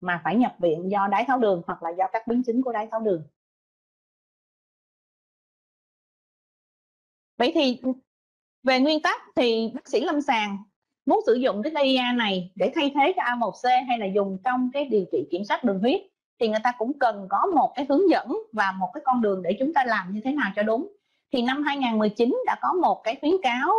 mà phải nhập viện do đái tháo đường hoặc là do các biến chứng của đái tháo đường. Vậy thì về nguyên tắc thì bác sĩ lâm sàng muốn sử dụng cái TIA này để thay thế cho A1C hay là dùng trong cái điều trị kiểm soát đường huyết thì người ta cũng cần có một cái hướng dẫn và một cái con đường để chúng ta làm như thế nào cho đúng. Thì năm 2019 đã có một cái khuyến cáo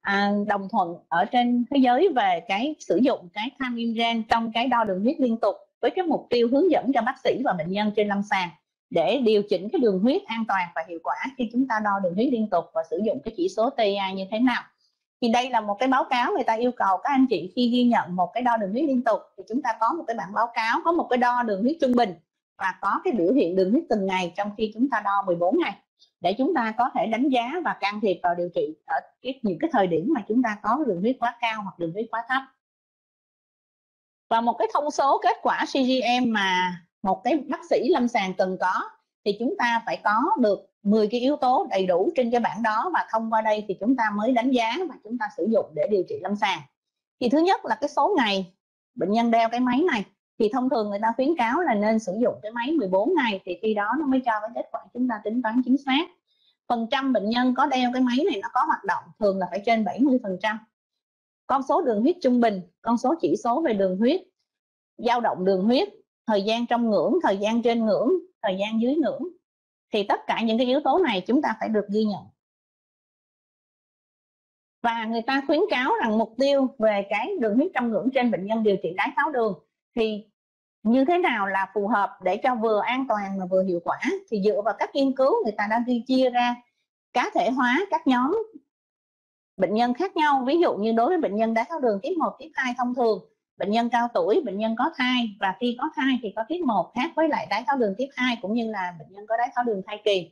à, đồng thuận ở trên thế giới về cái sử dụng cái tham in gen trong cái đo đường huyết liên tục với cái mục tiêu hướng dẫn cho bác sĩ và bệnh nhân trên lâm sàng để điều chỉnh cái đường huyết an toàn và hiệu quả khi chúng ta đo đường huyết liên tục và sử dụng cái chỉ số TIA như thế nào thì đây là một cái báo cáo người ta yêu cầu các anh chị khi ghi nhận một cái đo đường huyết liên tục thì chúng ta có một cái bản báo cáo có một cái đo đường huyết trung bình và có cái biểu hiện đường huyết từng ngày trong khi chúng ta đo 14 ngày để chúng ta có thể đánh giá và can thiệp vào điều trị ở cái, những cái thời điểm mà chúng ta có đường huyết quá cao hoặc đường huyết quá thấp. Và một cái thông số kết quả CGM mà một cái bác sĩ lâm sàng cần có thì chúng ta phải có được 10 cái yếu tố đầy đủ trên cái bảng đó và thông qua đây thì chúng ta mới đánh giá và chúng ta sử dụng để điều trị lâm sàng. Thì thứ nhất là cái số ngày bệnh nhân đeo cái máy này, thì thông thường người ta khuyến cáo là nên sử dụng cái máy 14 ngày thì khi đó nó mới cho cái kết quả chúng ta tính toán chính xác. Phần trăm bệnh nhân có đeo cái máy này nó có hoạt động thường là phải trên 70 phần trăm. Con số đường huyết trung bình, con số chỉ số về đường huyết, dao động đường huyết, thời gian trong ngưỡng, thời gian trên ngưỡng, thời gian dưới ngưỡng thì tất cả những cái yếu tố này chúng ta phải được ghi nhận. Và người ta khuyến cáo rằng mục tiêu về cái đường huyết trong ngưỡng trên bệnh nhân điều trị đái tháo đường thì như thế nào là phù hợp để cho vừa an toàn mà vừa hiệu quả thì dựa vào các nghiên cứu người ta đã ghi chia ra cá thể hóa các nhóm bệnh nhân khác nhau. Ví dụ như đối với bệnh nhân đái tháo đường tiếp 1, tiếp 2 thông thường bệnh nhân cao tuổi, bệnh nhân có thai và khi có thai thì có tiếp một khác với lại đái tháo đường tiếp 2 cũng như là bệnh nhân có đái tháo đường thai kỳ.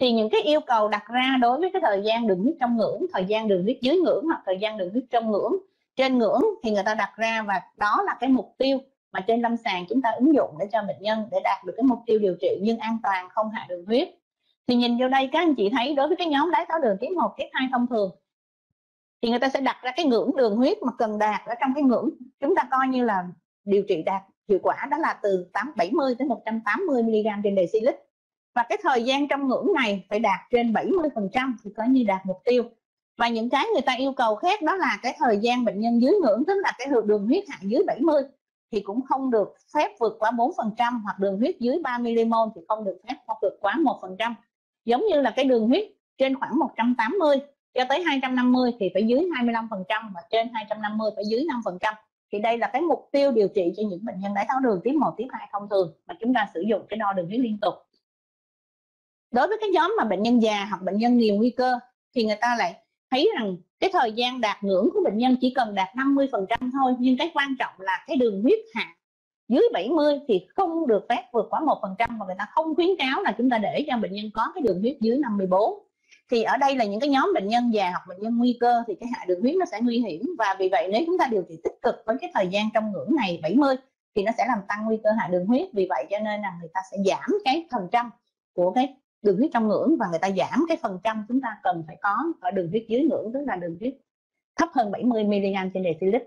Thì những cái yêu cầu đặt ra đối với cái thời gian đường huyết trong ngưỡng, thời gian đường huyết dưới ngưỡng hoặc thời gian đường huyết trong ngưỡng, trên ngưỡng thì người ta đặt ra và đó là cái mục tiêu mà trên lâm sàng chúng ta ứng dụng để cho bệnh nhân để đạt được cái mục tiêu điều trị nhưng an toàn không hạ đường huyết. Thì nhìn vô đây các anh chị thấy đối với cái nhóm đái tháo đường tiếp 1, tiếp 2 thông thường thì người ta sẽ đặt ra cái ngưỡng đường huyết mà cần đạt ở trong cái ngưỡng. Chúng ta coi như là điều trị đạt hiệu quả đó là từ 870 đến 180 mg trên decilit. Và cái thời gian trong ngưỡng này phải đạt trên 70% thì coi như đạt mục tiêu. Và những cái người ta yêu cầu khác đó là cái thời gian bệnh nhân dưới ngưỡng, tức là cái đường huyết hạ dưới 70 thì cũng không được phép vượt quá 4% hoặc đường huyết dưới 3 mmol thì không được phép không vượt quá 1% giống như là cái đường huyết trên khoảng 180 cho tới 250 thì phải dưới 25% và trên 250 phải dưới 5% thì đây là cái mục tiêu điều trị cho những bệnh nhân đái tháo đường tiếp 1, tiếp 2 thông thường mà chúng ta sử dụng cái đo đường huyết liên tục. Đối với cái nhóm mà bệnh nhân già hoặc bệnh nhân nhiều nguy cơ thì người ta lại thấy rằng cái thời gian đạt ngưỡng của bệnh nhân chỉ cần đạt 50% thôi nhưng cái quan trọng là cái đường huyết hạ dưới 70 thì không được phép vượt quá 1% và người ta không khuyến cáo là chúng ta để cho bệnh nhân có cái đường huyết dưới 54 thì ở đây là những cái nhóm bệnh nhân già hoặc bệnh nhân nguy cơ thì cái hạ đường huyết nó sẽ nguy hiểm. Và vì vậy nếu chúng ta điều trị tích cực với cái thời gian trong ngưỡng này 70 thì nó sẽ làm tăng nguy cơ hạ đường huyết. Vì vậy cho nên là người ta sẽ giảm cái phần trăm của cái đường huyết trong ngưỡng và người ta giảm cái phần trăm chúng ta cần phải có ở đường huyết dưới ngưỡng, tức là đường huyết thấp hơn 70 mg trên decilit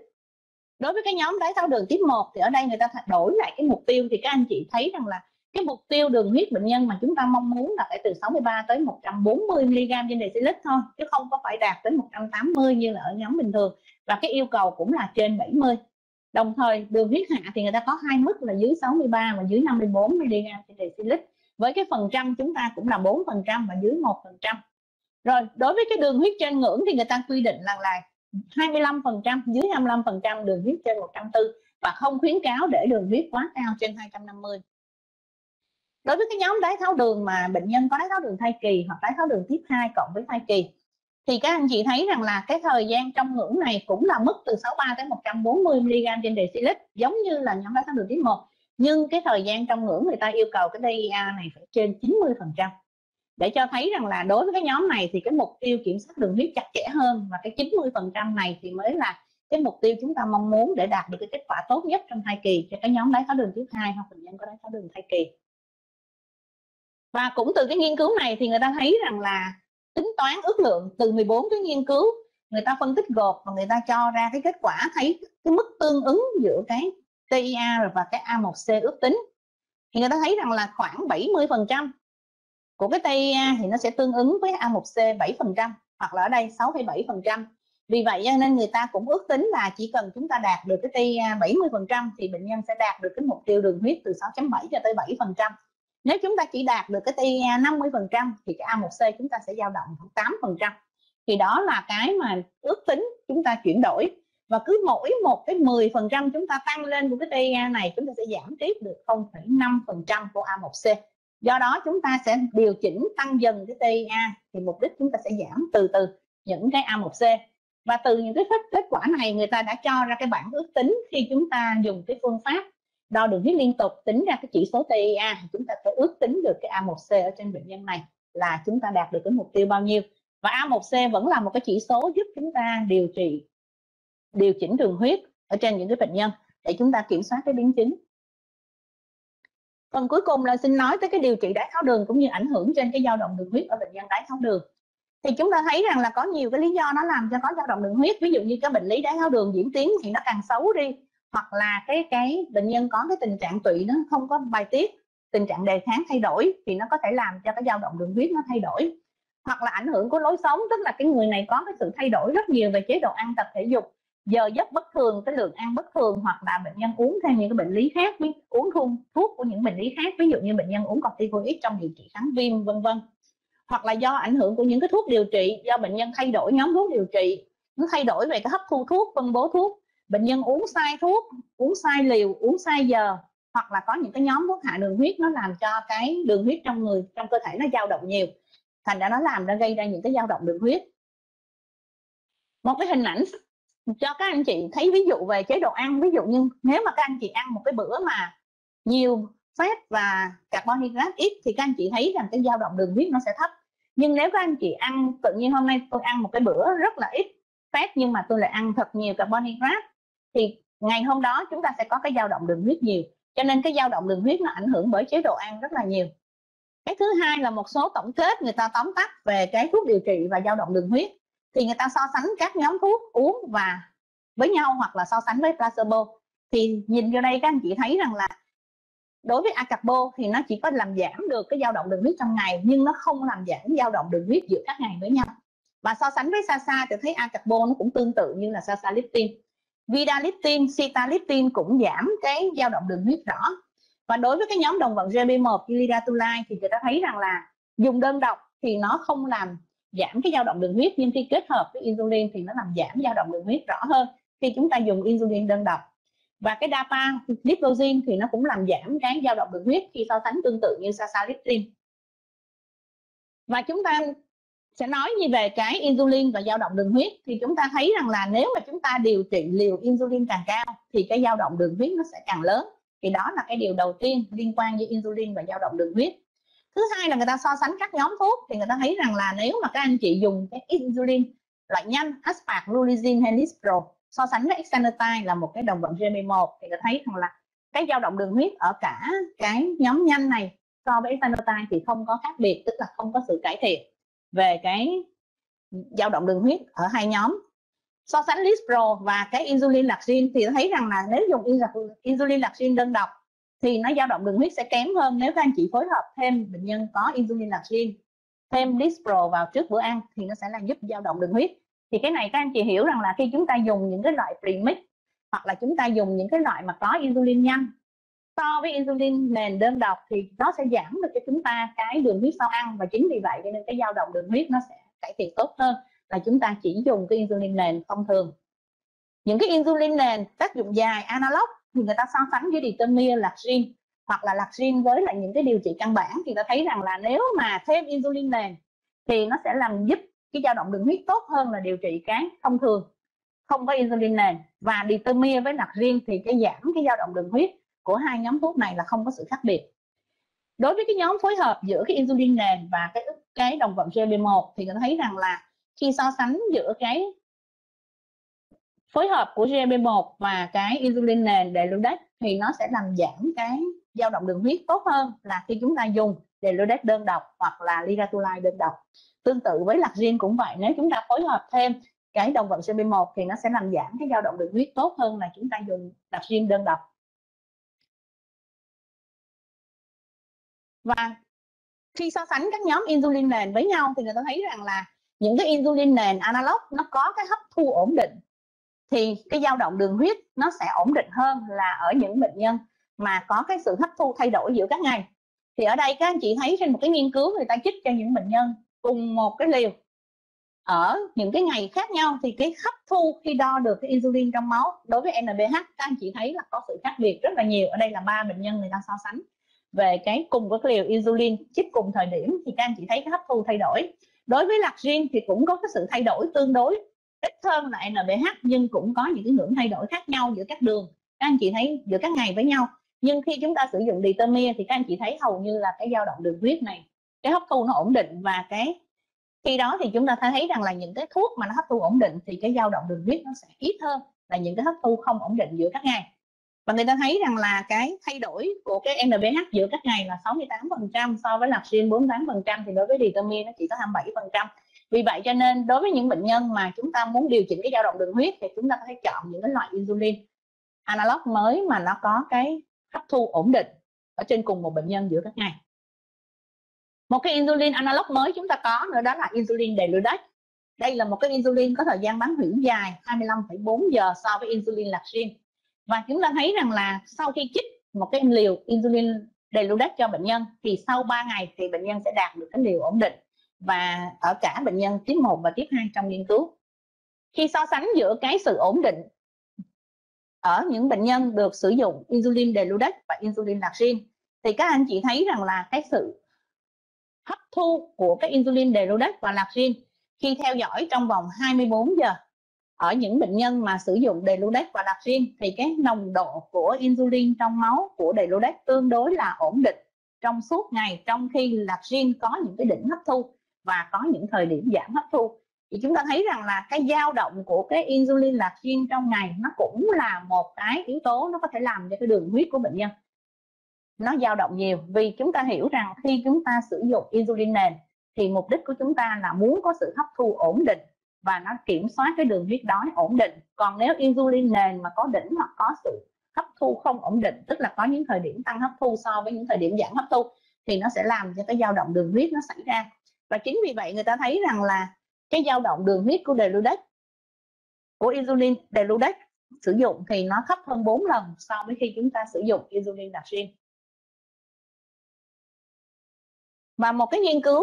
đối với cái nhóm đái tháo đường tiếp 1 thì ở đây người ta đổi lại cái mục tiêu. Thì các anh chị thấy rằng là cái mục tiêu đường huyết bệnh nhân mà chúng ta mong muốn là phải từ 63 tới 140 mg trên decilit thôi, chứ không có phải đạt tới 180 như là ở nhóm bình thường. Và cái yêu cầu cũng là trên 70 đồng thời, đường huyết hạ thì người ta có hai mức là dưới 63 và dưới 54 mg trên decilit với cái phần trăm chúng ta cũng là 4 phần trăm và dưới 1 phần trăm. Rồi, đối với cái đường huyết trên ngưỡng thì người ta quy định là là 25 phần trăm, dưới 25 phần trăm đường huyết trên 140 và không khuyến cáo để đường huyết quá cao trên 250 đối với cái nhóm đái tháo đường mà bệnh nhân có đái tháo đường thai kỳ hoặc đái tháo đường tiếp 2 cộng với thai kỳ, thì các anh chị thấy rằng là cái thời gian trong ngưỡng này cũng là mức từ 63 tới 140 mg trên decilit giống như là nhóm đái tháo đường tiếp 1 nhưng cái thời gian trong ngưỡng người ta yêu cầu cái DIA này phải trên 90% để cho thấy rằng là đối với cái nhóm này thì cái mục tiêu kiểm soát đường huyết chặt chẽ hơn và cái 90% này thì mới là cái mục tiêu chúng ta mong muốn để đạt được cái kết quả tốt nhất trong thai kỳ cho cái nhóm đái tháo đường tiếp hai hoặc bệnh nhân có đái tháo đường thai kỳ và cũng từ cái nghiên cứu này thì người ta thấy rằng là tính toán ước lượng từ 14 cái nghiên cứu người ta phân tích gộp và người ta cho ra cái kết quả thấy cái mức tương ứng giữa cái TIA và cái A1C ước tính thì người ta thấy rằng là khoảng 70% của cái TIA thì nó sẽ tương ứng với A1C 7% hoặc là ở đây 6,7%. Vì vậy cho nên người ta cũng ước tính là chỉ cần chúng ta đạt được cái TIA 70% thì bệnh nhân sẽ đạt được cái mục tiêu đường huyết từ 6.7 cho tới 7%. Nếu chúng ta chỉ đạt được cái TIA 50% thì cái A1C chúng ta sẽ dao động khoảng 8%. Thì đó là cái mà ước tính chúng ta chuyển đổi. Và cứ mỗi một cái 10% chúng ta tăng lên của cái TIA này chúng ta sẽ giảm tiếp được 0,5% của A1C do đó chúng ta sẽ điều chỉnh tăng dần cái TIA thì mục đích chúng ta sẽ giảm từ từ những cái A1C và từ những cái kết quả này người ta đã cho ra cái bảng ước tính khi chúng ta dùng cái phương pháp đo đường huyết liên tục, tính ra cái chỉ số TIA chúng ta phải ước tính được cái A1C ở trên bệnh nhân này là chúng ta đạt được cái mục tiêu bao nhiêu. Và A1C vẫn là một cái chỉ số giúp chúng ta điều trị, điều chỉnh đường huyết ở trên những cái bệnh nhân để chúng ta kiểm soát cái biến chứng. Phần cuối cùng là xin nói tới cái điều trị đái tháo đường cũng như ảnh hưởng trên cái dao động đường huyết ở bệnh nhân đái tháo đường. Thì chúng ta thấy rằng là có nhiều cái lý do nó làm cho có dao động đường huyết. Ví dụ như cái bệnh lý đái tháo đường diễn tiến thì nó càng xấu đi hoặc là cái cái bệnh nhân có cái tình trạng tụy nó không có bài tiết, tình trạng đề kháng thay đổi thì nó có thể làm cho cái dao động đường huyết nó thay đổi. Hoặc là ảnh hưởng của lối sống, tức là cái người này có cái sự thay đổi rất nhiều về chế độ ăn, tập thể dục, giờ giấc bất thường, cái lượng ăn bất thường, hoặc là bệnh nhân uống thêm những cái bệnh lý khác uống thuốc thuốc của những bệnh lý khác, ví dụ như bệnh nhân uống corticoid trong điều trị kháng viêm, vân vân. Hoặc là do ảnh hưởng của những cái thuốc điều trị, do bệnh nhân thay đổi, nhóm thuốc điều trị, nó thay đổi về cái hấp thu thuốc, phân bố thuốc bệnh nhân uống sai thuốc, uống sai liều, uống sai giờ, hoặc là có những cái nhóm thuốc hạ đường huyết, nó làm cho cái đường huyết trong người, trong cơ thể nó dao động nhiều. Thành ra nó làm nó gây ra những cái dao động đường huyết. Một cái hình ảnh cho các anh chị thấy ví dụ về chế độ ăn. Ví dụ như nếu mà các anh chị ăn một cái bữa mà nhiều fat và carbon hydrate ít, thì các anh chị thấy rằng cái dao động đường huyết nó sẽ thấp. Nhưng nếu các anh chị ăn, tự nhiên hôm nay tôi ăn một cái bữa rất là ít fat, nhưng mà tôi lại ăn thật nhiều carbon hydrate thì ngày hôm đó chúng ta sẽ có cái dao động đường huyết nhiều, cho nên cái dao động đường huyết nó ảnh hưởng bởi chế độ ăn rất là nhiều. Cái thứ hai là một số tổng kết người ta tóm tắt về cái thuốc điều trị và dao động đường huyết, thì người ta so sánh các nhóm thuốc uống và với nhau hoặc là so sánh với placebo. Thì nhìn vô đây các anh chị thấy rằng là đối với acapo thì nó chỉ có làm giảm được cái dao động đường huyết trong ngày, nhưng nó không làm giảm dao động đường huyết giữa các ngày với nhau. Và so sánh với Sasa thì thấy acapo nó cũng tương tự như là sasa lipin Vidalitin, sitalyptin cũng giảm cái dao động đường huyết rõ. Và đối với cái nhóm đồng vận GB1 liratulai thì người ta thấy rằng là dùng đơn độc thì nó không làm giảm cái dao động đường huyết nhưng khi kết hợp với insulin thì nó làm giảm dao động đường huyết rõ hơn khi chúng ta dùng insulin đơn độc. Và cái dapa liposine thì nó cũng làm giảm cái dao động đường huyết khi so sánh tương tự như sasalitin và chúng ta sẽ nói như về cái insulin và dao động đường huyết. Thì chúng ta thấy rằng là nếu mà chúng ta điều trị liều insulin càng cao, thì cái dao động đường huyết nó sẽ càng lớn. Thì đó là cái điều đầu tiên liên quan với insulin và dao động đường huyết. Thứ hai là người ta so sánh các nhóm thuốc, thì người ta thấy rằng là nếu mà các anh chị dùng cái insulin loại nhanh asparglizine hay lispro, so sánh với exenatide là một cái đồng vận GM1 thì người ta thấy rằng là cái dao động đường huyết ở cả cái nhóm nhanh này so với exenatide thì không có khác biệt, tức là không có sự cải thiện về cái dao động đường huyết ở hai nhóm. So sánh lispro và cái insulin lactin thì thấy rằng là nếu dùng insulin lactin đơn độc thì nó dao động đường huyết sẽ kém hơn nếu các anh chị phối hợp thêm bệnh nhân có insulin lactin thêm lispro vào trước bữa ăn thì nó sẽ là giúp dao động đường huyết. Thì cái này các anh chị hiểu rằng là khi chúng ta dùng những cái loại premix hoặc là chúng ta dùng những cái loại mà có insulin nhanh so với insulin nền đơn độc thì nó sẽ giảm được cho chúng ta cái đường huyết sau ăn. Và chính vì vậy cho nên cái dao động đường huyết nó sẽ cải thiện tốt hơn là chúng ta chỉ dùng cái insulin nền thông thường. Những cái insulin nền tác dụng dài analog thì người ta so sánh với ditemir riêng hoặc là lactin với lại những cái điều trị căn bản thì ta thấy rằng là nếu mà thêm insulin nền thì nó sẽ làm giúp cái dao động đường huyết tốt hơn là điều trị cái thông thường không có insulin nền. Và ditemir với lactin thì cái giảm cái dao động đường huyết của hai nhóm thuốc này là không có sự khác biệt đối với cái nhóm phối hợp giữa cái insulin nền và cái cái đồng vận GLP-1 thì người ta thấy rằng là khi so sánh giữa cái phối hợp của GLP-1 và cái insulin nền Deludex thì nó sẽ làm giảm cái dao động đường huyết tốt hơn là khi chúng ta dùng Deludex đơn độc hoặc là Liraglutide đơn độc. Tương tự với lạc riêng cũng vậy, nếu chúng ta phối hợp thêm cái đồng vận CB1 thì nó sẽ làm giảm cái dao động đường huyết tốt hơn là chúng ta dùng lạc riêng đơn độc. Và khi so sánh các nhóm insulin nền với nhau thì người ta thấy rằng là những cái insulin nền analog nó có cái hấp thu ổn định, thì cái dao động đường huyết nó sẽ ổn định hơn là ở những bệnh nhân mà có cái sự hấp thu thay đổi giữa các ngày. Thì ở đây các anh chị thấy trên một cái nghiên cứu người ta chích cho những bệnh nhân cùng một cái liều ở những cái ngày khác nhau thì cái hấp thu khi đo được cái insulin trong máu đối với NBH các anh chị thấy là có sự khác biệt rất là nhiều. Ở đây là ba bệnh nhân người ta so sánh về cái cùng với cái liều insulin, chích cùng thời điểm thì các anh chị thấy cái hấp thu thay đổi. Đối với lạc riêng thì cũng có cái sự thay đổi tương đối. Ít hơn là NBH nhưng cũng có những cái ngưỡng thay đổi khác nhau giữa các đường. Các anh chị thấy giữa các ngày với nhau. Nhưng khi chúng ta sử dụng ditamir thì các anh chị thấy hầu như là cái dao động đường huyết này, cái hấp thu nó ổn định và cái khi đó thì chúng ta thấy rằng là những cái thuốc mà nó hấp thu ổn định thì cái dao động đường huyết nó sẽ ít hơn là những cái hấp thu không ổn định giữa các ngày và người ta thấy rằng là cái thay đổi của cái NBH giữa các ngày là 68% so với lạc 48% thì đối với ditamir nó chỉ có 27% vì vậy cho nên đối với những bệnh nhân mà chúng ta muốn điều chỉnh cái dao động đường huyết thì chúng ta có thể chọn những cái loại insulin analog mới mà nó có cái hấp thu ổn định ở trên cùng một bệnh nhân giữa các ngày. Một cái insulin analog mới chúng ta có nữa đó là insulin Deludex. Đây là một cái insulin có thời gian bán huyễn dài 25,4 giờ so với insulin lạc riêng và chúng ta thấy rằng là sau khi chích một cái liều insulin Deludex cho bệnh nhân, thì sau 3 ngày thì bệnh nhân sẽ đạt được cái liều ổn định và ở cả bệnh nhân tiếp 1 và tiếp 2 trong nghiên cứu. Khi so sánh giữa cái sự ổn định ở những bệnh nhân được sử dụng insulin Deludex và insulin lạc riêng thì các anh chị thấy rằng là cái sự hấp thu của cái insulin Deludex và lạc riêng khi theo dõi trong vòng 24 giờ ở những bệnh nhân mà sử dụng Deludex và đặc riêng thì cái nồng độ của insulin trong máu của Deludex tương đối là ổn định trong suốt ngày, trong khi lạc riêng có những cái đỉnh hấp thu và có những thời điểm giảm hấp thu. Thì chúng ta thấy rằng là cái dao động của cái insulin lạc riêng trong ngày nó cũng là một cái yếu tố nó có thể làm cho cái đường huyết của bệnh nhân nó dao động nhiều. Vì chúng ta hiểu rằng khi chúng ta sử dụng insulin nền thì mục đích của chúng ta là muốn có sự hấp thu ổn định và nó kiểm soát cái đường huyết đói ổn định. Còn nếu insulin nền mà có đỉnh hoặc có sự hấp thu không ổn định, tức là có những thời điểm tăng hấp thu so với những thời điểm giảm hấp thu, thì nó sẽ làm cho cái dao động đường huyết nó xảy ra. Và chính vì vậy người ta thấy rằng là cái dao động đường huyết của Deludex, của insulin, Deludex sử dụng thì nó thấp hơn 4 lần so với khi chúng ta sử dụng insulin đặc riêng và một cái nghiên cứu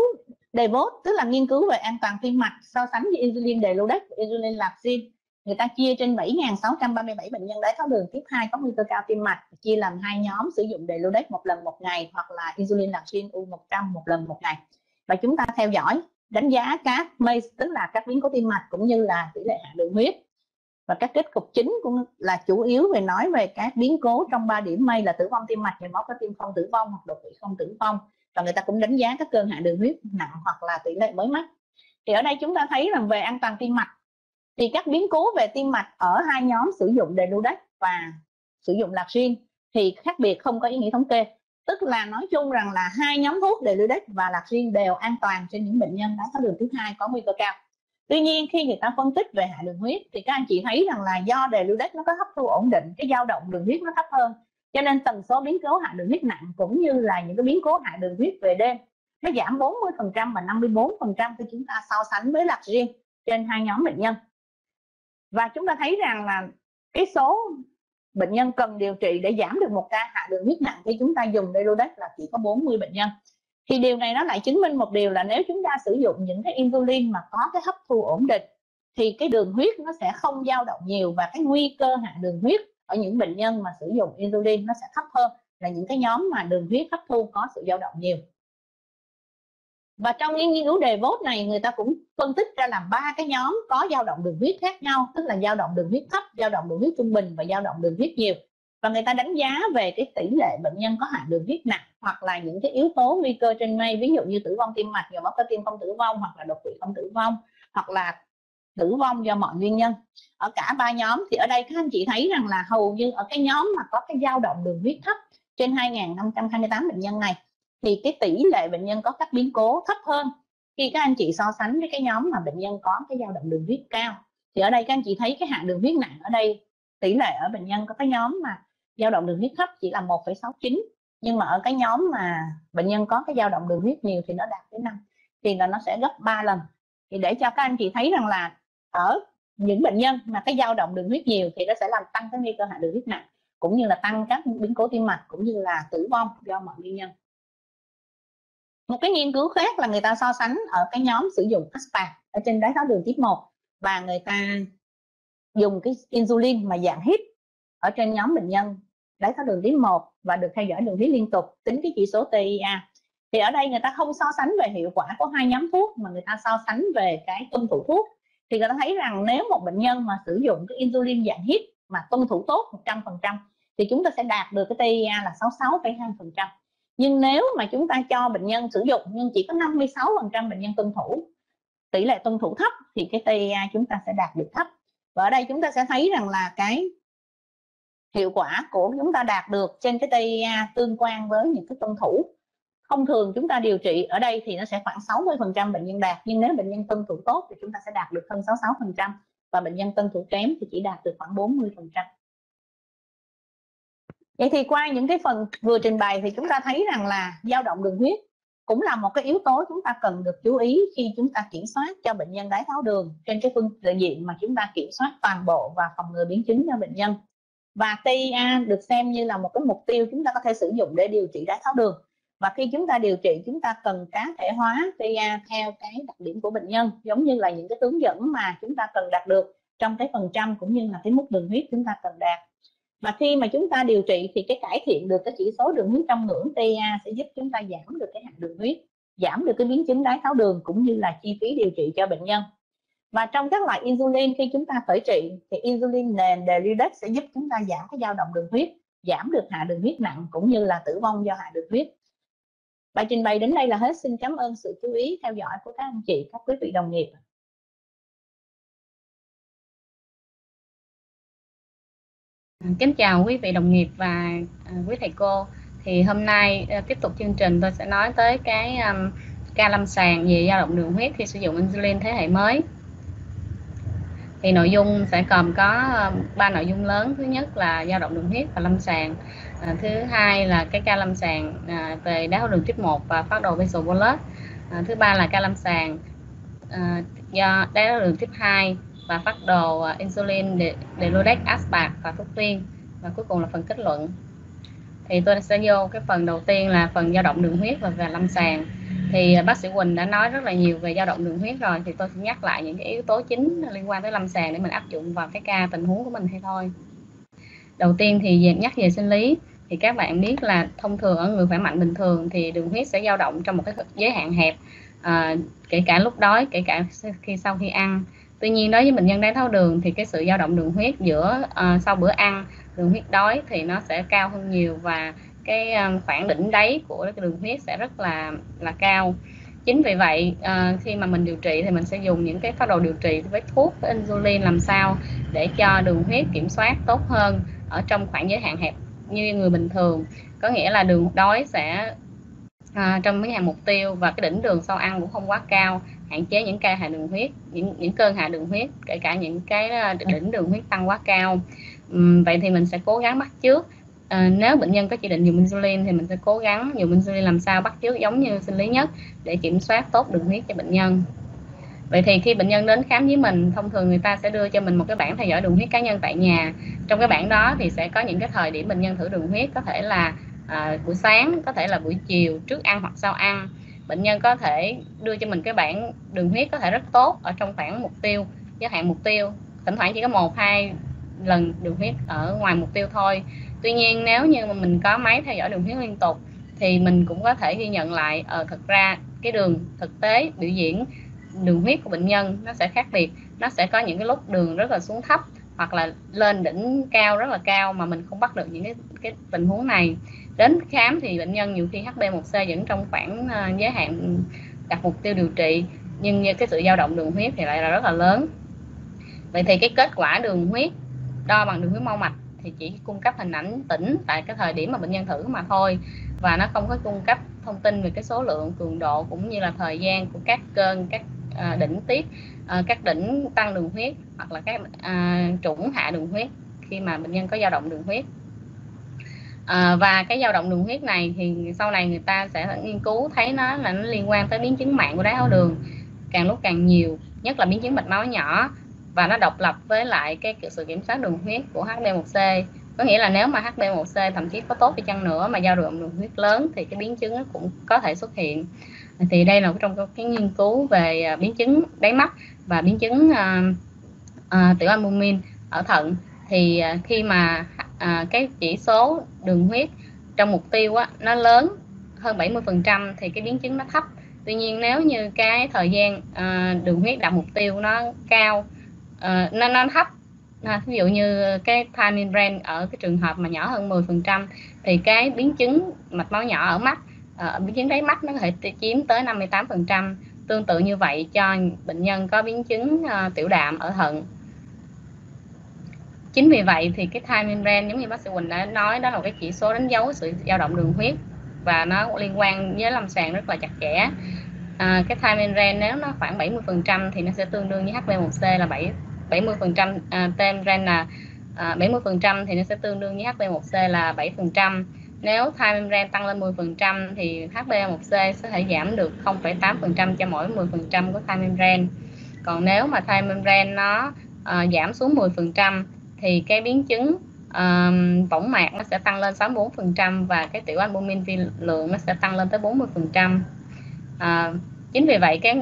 DEVOT, tức là nghiên cứu về an toàn tim mạch, so sánh với insulin Deludex và insulin lạc riêng người ta chia trên 7.637 bệnh nhân đái tháo đường tiếp 2 có nguy cơ cao tim mạch, chia làm hai nhóm, sử dụng Deludex một lần một ngày hoặc là insulin lạc riêng U100 một lần một ngày. Và chúng ta theo dõi, đánh giá các MACE, tức là các biến cố tim mạch cũng như là tỷ lệ hạ đường huyết. Và các kết cục chính cũng là chủ yếu về nói về các biến cố trong 3 điểm mây là tử vong tim mạch, nhồi máu cơ tim không tử vong hoặc đột quỵ không tử vong và người ta cũng đánh giá các cơn hạ đường huyết nặng hoặc là tỷ lệ mới mắc thì ở đây chúng ta thấy rằng về an toàn tim mạch, thì các biến cố về tim mạch ở hai nhóm sử dụng Deludex và sử dụng lạc riêng thì khác biệt không có ý nghĩa thống kê. Tức là nói chung rằng là hai nhóm thuốc Deludex và lạc riêng đều an toàn trên những bệnh nhân đái tháo đường thứ hai có nguy cơ cao. Tuy nhiên, khi người ta phân tích về hạ đường huyết thì các anh chị thấy rằng là do Deludex nó có hấp thu ổn định, cái dao động đường huyết nó thấp hơn cho nên tần số biến cố hạ đường huyết nặng cũng như là những cái biến cố hạ đường huyết về đêm, nó giảm 40% và 54% khi chúng ta so sánh với lạc riêng trên hai nhóm bệnh nhân. Và chúng ta thấy rằng là cái số bệnh nhân cần điều trị để giảm được một ca hạ đường huyết nặng khi chúng ta dùng Delodex là chỉ có 40 bệnh nhân. Thì điều này nó lại chứng minh một điều là nếu chúng ta sử dụng những cái insulin mà có cái hấp thu ổn định, thì cái đường huyết nó sẽ không dao động nhiều và cái nguy cơ hạ đường huyết ở những bệnh nhân mà sử dụng insulin nó sẽ thấp hơn là những cái nhóm mà đường huyết hấp thu có sự dao động nhiều. Và trong những nghiên cứu đề vốt này, người ta cũng phân tích ra làm ba cái nhóm có dao động đường huyết khác nhau, tức là dao động đường huyết thấp, dao động đường huyết trung bình và dao động đường huyết nhiều. Và người ta đánh giá về cái tỷ lệ bệnh nhân có hạ đường huyết nặng hoặc là những cái yếu tố nguy cơ trên mây, ví dụ như tử vong tim mạch nhồi máu cơ tim không tử vong hoặc là đột quỵ không tử vong, hoặc là tử vong do mọi nguyên nhân. Ở cả ba nhóm thì ở đây các anh chị thấy rằng là hầu như ở cái nhóm mà có cái dao động đường huyết thấp trên 2.528 bệnh nhân này thì cái tỷ lệ bệnh nhân có các biến cố thấp hơn khi các anh chị so sánh với cái nhóm mà bệnh nhân có cái dao động đường huyết cao. Thì ở đây các anh chị thấy cái hạn đường huyết nặng ở đây tỷ lệ ở bệnh nhân có cái nhóm mà dao động đường huyết thấp chỉ là 1,69 nhưng mà ở cái nhóm mà bệnh nhân có cái dao động đường huyết nhiều thì nó đạt tới 5 thì là nó sẽ gấp 3 lần. Thì để cho các anh chị thấy rằng là ở những bệnh nhân mà cái dao động đường huyết nhiều thì nó sẽ làm tăng cái nguy cơ hạ đường huyết nặng, cũng như là tăng các biến cố tim mạch, cũng như là tử vong do mọi nguyên nhân. Một cái nghiên cứu khác là người ta so sánh ở cái nhóm sử dụng aspart ở trên đái tháo đường tiếp 1 và người ta dùng cái insulin mà dạng hít ở trên nhóm bệnh nhân đái tháo đường tiếp 1 và được theo dõi đường huyết liên tục, tính cái chỉ số TIA thì ở đây người ta không so sánh về hiệu quả của hai nhóm thuốc mà người ta so sánh về cái tuân thủ thuốc thì người ta thấy rằng nếu một bệnh nhân mà sử dụng cái insulin dạng hít mà tuân thủ tốt 100% thì chúng ta sẽ đạt được cái TIA là 66,2% nhưng nếu mà chúng ta cho bệnh nhân sử dụng nhưng chỉ có 56% bệnh nhân tuân thủ tỷ lệ tuân thủ thấp thì cái TIA chúng ta sẽ đạt được thấp. Và ở đây chúng ta sẽ thấy rằng là cái hiệu quả của chúng ta đạt được trên cái TIA tương quan với những cái tuân thủ thông thường chúng ta điều trị ở đây thì nó sẽ khoảng 60% bệnh nhân đạt, nhưng nếu bệnh nhân tuân thủ tốt thì chúng ta sẽ đạt được hơn 66% và bệnh nhân tuân thủ kém thì chỉ đạt được khoảng 40% vậy thì qua những cái phần vừa trình bày thì chúng ta thấy rằng là dao động đường huyết cũng là một cái yếu tố chúng ta cần được chú ý khi chúng ta kiểm soát cho bệnh nhân đái tháo đường trên cái phương diện mà chúng ta kiểm soát toàn bộ và phòng ngừa biến chứng cho bệnh nhân. Và TIA được xem như là một cái mục tiêu chúng ta có thể sử dụng để điều trị đái tháo đường và khi chúng ta điều trị, chúng ta cần cá thể hóa TIA theo cái đặc điểm của bệnh nhân, giống như là những cái hướng dẫn mà chúng ta cần đạt được trong cái phần trăm cũng như là cái mức đường huyết chúng ta cần đạt. Và khi mà chúng ta điều trị thì cái cải thiện được cái chỉ số đường huyết trong ngưỡng TIA sẽ giúp chúng ta giảm được cái hạt đường huyết, giảm được cái biến chứng đái tháo đường cũng như là chi phí điều trị cho bệnh nhân. Và trong các loại insulin khi chúng ta khởi trị thì insulin nền Deridex sẽ giúp chúng ta giảm cái dao động đường huyết, giảm được hạ đường huyết nặng cũng như là tử vong do hạ đường huyết bài trình bày đến đây là hết xin cảm ơn sự chú ý theo dõi của các anh chị các quý vị đồng nghiệp
Kính chào quý vị đồng nghiệp và à, quý thầy cô. Thì hôm nay à, tiếp tục chương trình tôi sẽ nói tới cái um, ca lâm sàng về dao động đường huyết khi sử dụng insulin thế hệ mới. Thì nội dung sẽ gồm có um, ba nội dung lớn. Thứ nhất là dao động đường huyết và lâm sàng. À, thứ hai là cái ca lâm sàng à, về đái tháo đường tuyếp 1 và phát đồ basal bolus. À, thứ ba là ca lâm sàng à, do đái tháo đường tuyếp 2 và phát đồ uh, insulin để delodex aspart và thuốc viên. Và cuối cùng là phần kết luận. Thì tôi sẽ vô cái phần đầu tiên là phần dao động đường huyết và về lâm sàng. Thì à, bác sĩ Quỳnh đã nói rất là nhiều về dao động đường huyết rồi thì tôi sẽ nhắc lại những cái yếu tố chính liên quan tới lâm sàng để mình áp dụng vào cái ca tình huống của mình hay thôi. Đầu tiên thì nhắc về sinh lý thì các bạn biết là thông thường ở người khỏe mạnh bình thường thì đường huyết sẽ dao động trong một cái giới hạn hẹp à, kể cả lúc đói kể cả khi sau khi ăn. Tuy nhiên đối với bệnh nhân đái tháo đường thì cái sự dao động đường huyết giữa à, sau bữa ăn đường huyết đói thì nó sẽ cao hơn nhiều và cái à, khoảng đỉnh đáy của cái đường huyết sẽ rất là là cao. Chính vì vậy à, khi mà mình điều trị thì mình sẽ dùng những cái phác đồ điều trị với thuốc với insulin làm sao để cho đường huyết kiểm soát tốt hơn ở trong khoảng giới hạn hẹp như người bình thường. Có nghĩa là đường đói sẽ à, trong mấy hàng mục tiêu và cái đỉnh đường sau ăn cũng không quá cao hạn chế những ca hạ đường huyết những những cơn hạ đường huyết kể cả những cái ờ, đỉnh đường huyết tăng quá cao. Uhm, vậy thì mình sẽ cố gắng bắt trước à, nếu bệnh nhân có chỉ định dùng insulin thì mình sẽ cố gắng dùng insulin làm sao bắt trước giống như sinh lý nhất để kiểm soát tốt đường huyết cho bệnh nhân vậy thì khi bệnh nhân đến khám với mình thông thường người ta sẽ đưa cho mình một cái bảng theo dõi đường huyết cá nhân tại nhà. Trong cái bảng đó thì sẽ có những cái thời điểm bệnh nhân thử đường huyết có thể là à, buổi sáng có thể là buổi chiều trước ăn hoặc sau ăn. Bệnh nhân có thể đưa cho mình cái bảng đường huyết có thể rất tốt ở trong khoảng mục tiêu giới hạn mục tiêu. Thỉnh thoảng chỉ có một hai lần đường huyết ở ngoài mục tiêu thôi. Tuy nhiên nếu như mà mình có máy theo dõi đường huyết liên tục thì mình cũng có thể ghi nhận lại ở uh, thật ra cái đường thực tế biểu diễn đường huyết của bệnh nhân nó sẽ khác biệt. Nó sẽ có những cái lúc đường rất là xuống thấp hoặc là lên đỉnh cao rất là cao mà mình không bắt được những cái cái tình huống này. Đến khám thì bệnh nhân nhiều khi HB1C vẫn trong khoảng ờ, giới hạn đặt mục tiêu điều trị, nhưng như cái sự dao động đường huyết thì lại là rất là lớn. Vậy thì cái kết quả đường huyết đo bằng đường huyết mau mạch thì chỉ cung cấp hình ảnh tỉnh tại cái thời điểm mà bệnh nhân thử mà thôi, và nó không có cung cấp thông tin về cái số lượng, cường độ cũng như là thời gian của các cơn, các à, đỉnh tiết à, các đỉnh tăng đường huyết hoặc là các à, trũng hạ đường huyết khi mà bệnh nhân có dao động đường huyết. À, và cái dao động đường huyết này thì sau này người ta sẽ nghiên cứu thấy nó là nó liên quan tới biến chứng mạng của đái tháo đường càng lúc càng nhiều nhất là biến chứng mạch máu nhỏ và nó độc lập với lại cái sự kiểm soát đường huyết của HB1C có nghĩa là nếu mà HB1C thậm chí có tốt đi chăng nữa mà dao động đường huyết lớn thì cái biến chứng cũng có thể xuất hiện thì đây là trong cái nghiên cứu về à, biến chứng đáy mắt và biến chứng à, à, uh, uh, tiểu albumin ở thận. Thì uh, khi mà uh, cái chỉ số đường huyết trong mục tiêu á, nó lớn hơn 70% thì cái biến chứng nó thấp. Tuy nhiên nếu như cái thời gian uh, đường huyết đạt mục tiêu nó cao uh, nó nó thấp à, ví dụ như cái time in range ở cái trường hợp mà nhỏ hơn 10% thì cái biến chứng mạch máu nhỏ ở mắt Ờ, biến chứng đáy mắt nó có thể chiếm tới 58% tương tự như vậy cho bệnh nhân có biến chứng uh, tiểu đạm ở thận. Chính vì vậy thì cái time in range giống như bác sĩ Quỳnh đã nói đó là cái chỉ số đánh dấu sự dao động đường huyết và nó liên quan với lâm sàng rất là chặt chẽ. À, cái time in range nếu nó khoảng 70% thì nó sẽ tương đương với HB1C là 7 70% à, tem range là à, 70% thì nó sẽ tương đương với HB1C là 7% nếu time membrane tăng lên 10% thì HbA1c sẽ thể giảm được 0,8% cho mỗi 10% của time membrane. Còn nếu mà time membrane nó uh, giảm xuống 10% thì cái biến chứng uh, võng mạc nó sẽ tăng lên 64% và cái tiểu albumin vi lượng nó sẽ tăng lên tới 40% uh, ờ, chính vì vậy cái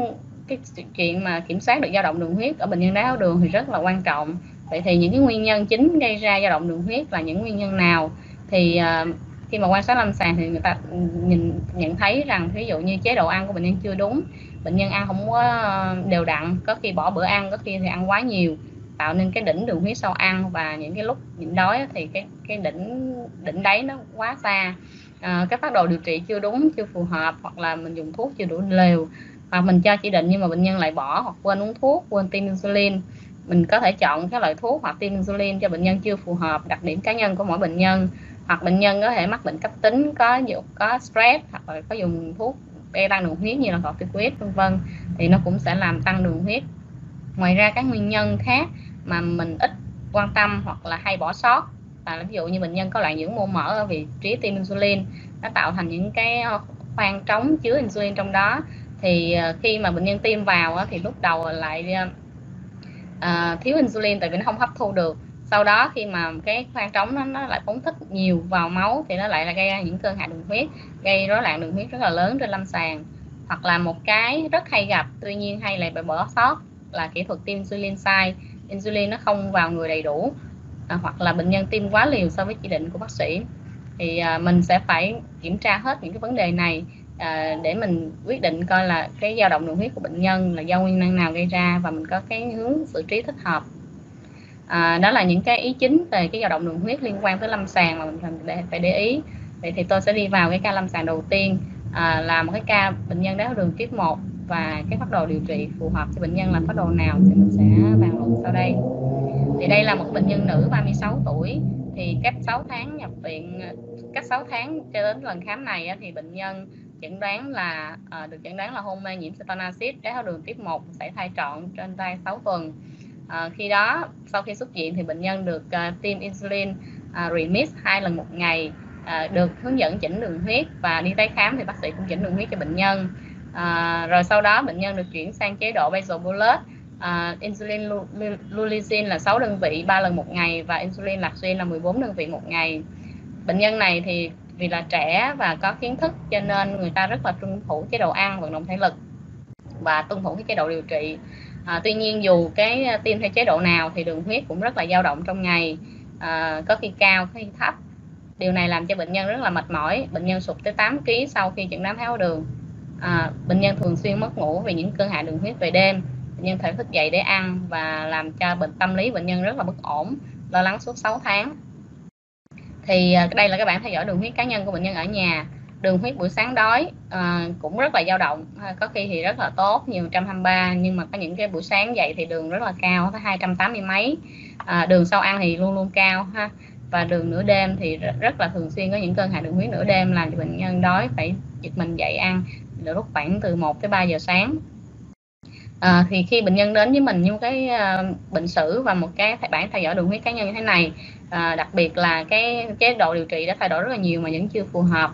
cái chuyện mà kiểm soát được dao động đường huyết ở bệnh nhân đái tháo đường thì rất là quan trọng. Vậy thì những cái nguyên nhân chính gây ra dao động đường huyết là những nguyên nhân nào? Thì uh, khi mà quan sát lâm sàng thì người ta nhìn nhận thấy rằng ví dụ như chế độ ăn của bệnh nhân chưa đúng bệnh nhân ăn không có ờ, đều đặn có khi bỏ bữa ăn có khi thì ăn quá nhiều tạo nên cái đỉnh đường huyết sau ăn và những cái lúc nhịn đói thì cái cái đỉnh đỉnh đáy nó quá xa. À, cái phát đồ điều trị chưa đúng chưa phù hợp hoặc là mình dùng thuốc chưa đủ liều hoặc mình cho chỉ định nhưng mà bệnh nhân lại bỏ hoặc quên uống thuốc quên tiêm insulin mình có thể chọn các loại thuốc hoặc tiêm insulin cho bệnh nhân chưa phù hợp đặc điểm cá nhân của mỗi bệnh nhân hoặc bệnh nhân có thể mắc bệnh cấp tính có có stress hoặc là có dùng thuốc bê tăng đường huyết như là corticoid vân vân thì nó cũng sẽ làm tăng đường huyết. Ngoài ra các nguyên nhân khác mà mình ít quan tâm hoặc là hay bỏ sót là ví dụ như bệnh nhân có loại dưỡng mô mỡ ở vị trí tiêm insulin nó tạo thành những cái ờ, khoang trống chứa insulin trong đó thì ờ, khi mà bệnh nhân tiêm vào thì lúc đầu lại uh, thiếu insulin tại vì nó không hấp thu được sau đó khi mà cái khoang trống nó, nó lại phóng thích nhiều vào máu thì nó lại là gây ra những cơn hạ đường huyết gây rối loạn đường huyết rất là lớn trên lâm sàng. Hoặc là một cái rất hay gặp tuy nhiên hay lại bị bỏ sót là kỹ thuật tiêm insulin sai. Insulin nó không vào người đầy đủ à, hoặc là bệnh nhân tiêm quá liều so với chỉ định của bác sĩ. Thì à, mình sẽ phải kiểm tra hết những cái vấn đề này à, để mình quyết định coi là cái dao động đường huyết của bệnh nhân là do nguyên nhân nào gây ra và mình có cái hướng xử trí thích hợp à, đó là những cái ý chính về cái dao động đường huyết liên quan tới lâm sàng mà mình cần để, phải để ý. Vậy thì tôi sẽ đi vào cái ca lâm sàng đầu tiên à, là một cái ca bệnh nhân đái tháo đường tuyếp 1 và cái phát đồ điều trị phù hợp cho bệnh nhân là phát đồ nào thì mình sẽ bàn luận sau đây. Thì đây là một bệnh nhân nữ 36 tuổi. Thì cách 6 tháng nhập viện cách 6 tháng cho đến lần khám này thì bệnh nhân chẩn đoán là à, được chẩn đoán là hôn mê nhiễm cetonaxid đái tháo đường tiếp 1 sảy thai trọn trên tay 6 tuần à, khi đó sau khi xuất viện thì bệnh nhân được uh, tiêm insulin ờ, uh, remix hai lần một ngày uh, được hướng dẫn chỉnh đường huyết và đi tái khám thì bác sĩ cũng chỉnh đường huyết cho bệnh nhân. À, rồi sau đó bệnh nhân được chuyển sang chế độ basal bolus à, insulin lulicin là 6 đơn vị 3 lần một ngày và insulin lạc xuyên là 14 đơn vị một ngày. Bệnh nhân này thì vì là trẻ và có kiến thức cho nên người ta rất là tuân thủ chế độ ăn vận động thể lực và tuân thủ cái chế độ điều trị à, tuy nhiên dù cái à, tiêm theo chế độ nào thì đường huyết cũng rất là dao động trong ngày. À, có khi cao có khi thấp. Điều này làm cho bệnh nhân rất là mệt mỏi. Bệnh nhân sụt tới 8 kg sau khi chẩn đoán tháo đường. À, bệnh nhân thường xuyên mất ngủ vì những cơn hạ đường huyết về đêm. Bệnh nhân phải thức dậy để ăn và làm cho bệnh tâm lý bệnh nhân rất là bất ổn lo lắng suốt 6 tháng. Thì à, đây là các bạn theo dõi đường huyết cá nhân của bệnh nhân ở nhà đường huyết buổi sáng đói à, cũng rất là dao động ờ, có khi thì rất là tốt nhiều 123 nhưng mà có những cái buổi sáng dậy thì đường rất là cao tới 280 mấy. À, đường sau ăn thì luôn luôn cao ha và đường nửa đêm thì rất là thường xuyên có những cơn hạ đường huyết nửa đêm làm cho bệnh nhân đói phải giật mình dậy ăn lúc khoảng từ 1 tới 3 giờ sáng. À, thì khi bệnh nhân đến với mình như cái uh, bệnh sử và một cái bản theo dõi đường huyết cá nhân như thế này à, đặc biệt là cái chế độ điều trị đã thay đổi rất là nhiều mà vẫn chưa phù hợp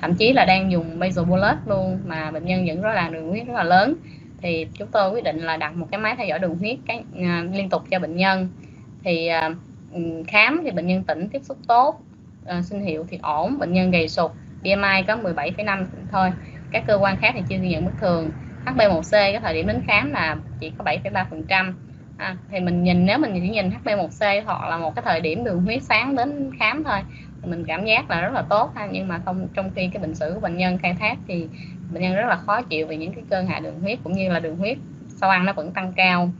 thậm chí là đang dùng basal bolus luôn mà bệnh nhân vẫn rất là đường huyết rất là lớn. Thì chúng tôi quyết định là đặt một cái máy theo dõi đường huyết cái, à, liên tục cho bệnh nhân. Thì à, ừ, khám thì bệnh nhân tỉnh tiếp xúc tốt à, sinh hiệu thì ổn bệnh nhân gầy sụt BMI có 17,5 thôi. Các cơ quan khác thì chưa ghi nhận bất thường. HB1C cái thời điểm đến khám là chỉ có 7,3% à, thì mình nhìn nếu mình chỉ nhìn HB1C hoặc là một cái thời điểm đường huyết sáng đến khám thôi mình cảm giác là rất là tốt ha nhưng mà không trong khi cái bệnh sử của bệnh nhân khai thác thì bệnh nhân rất là khó chịu vì những cái cơn hạ đường huyết cũng như là đường huyết sau ăn nó vẫn tăng cao.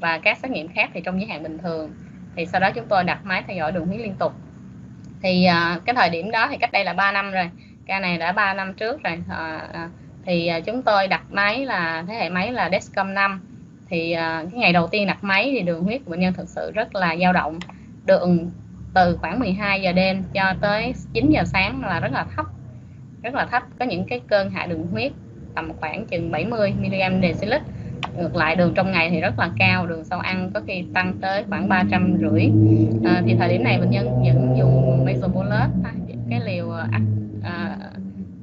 Và các xét nghiệm khác thì trong giới hạn bình thường. Thì sau đó chúng tôi đặt máy theo dõi đường huyết liên tục. Thì uh, cái thời điểm đó thì cách đây là 3 năm rồi. Ca này đã 3 năm trước rồi. Uh, thì uh, chúng tôi đặt máy là thế hệ máy là Dexcom 5 thì uh, cái ngày đầu tiên đặt máy thì đường huyết của bệnh nhân thực sự rất là dao động. Đường từ khoảng 12 giờ đêm cho tới 9 giờ sáng là rất là thấp. Rất là thấp có những cái cơn hạ đường huyết tầm khoảng chừng 70 mg/dl ngược lại đường trong ngày thì rất là cao đường sau ăn có khi tăng tới khoảng ba trăm rưỡi. À, thì thời điểm này bệnh nhân vẫn dùng mesobolus à, cái liều à, à,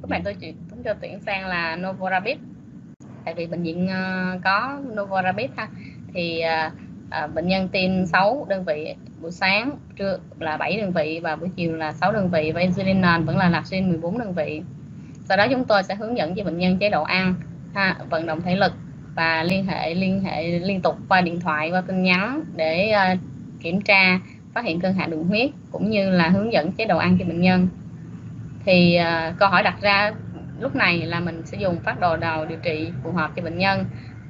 bạn tôi chuyển tôi cho chuyển sang là novorabit. Tại vì bệnh viện uh, có novorabit ha. Thì uh, à, bệnh nhân tiêm 6 đơn vị buổi sáng trưa là 7 đơn vị và buổi chiều là 6 đơn vị và insulin nền vẫn là nạp 14 đơn vị. Sau đó chúng tôi sẽ hướng dẫn cho bệnh nhân chế độ ăn ha, vận động thể lực và liên hệ liên hệ liên tục qua điện thoại qua tin nhắn để uh, kiểm tra phát hiện cơn hạ đường huyết cũng như là hướng dẫn chế độ ăn cho bệnh nhân. Thì uh, câu hỏi đặt ra lúc này là mình sẽ dùng phát đồ đầu điều trị phù hợp cho bệnh nhân?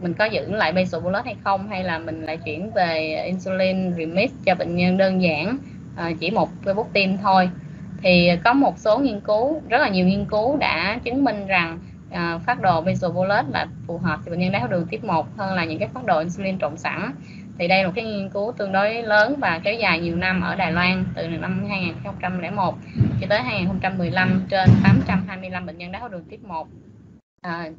Mình có giữ lại basal bolus hay không hay là mình lại chuyển về insulin remix cho bệnh nhân đơn giản à, chỉ một cái bút tim thôi. Thì có một số nghiên cứu rất là nhiều nghiên cứu đã chứng minh rằng à, phát đồ basal bolus là phù hợp cho bệnh nhân đái tháo đường tiếp 1 hơn là những cái phát đồ insulin trộn sẵn. Thì đây là một cái nghiên cứu tương đối lớn và kéo dài nhiều năm ở Đài Loan từ năm 2001 cho tới 2015 trên 825 bệnh nhân đái tháo đường tiếp 1 à,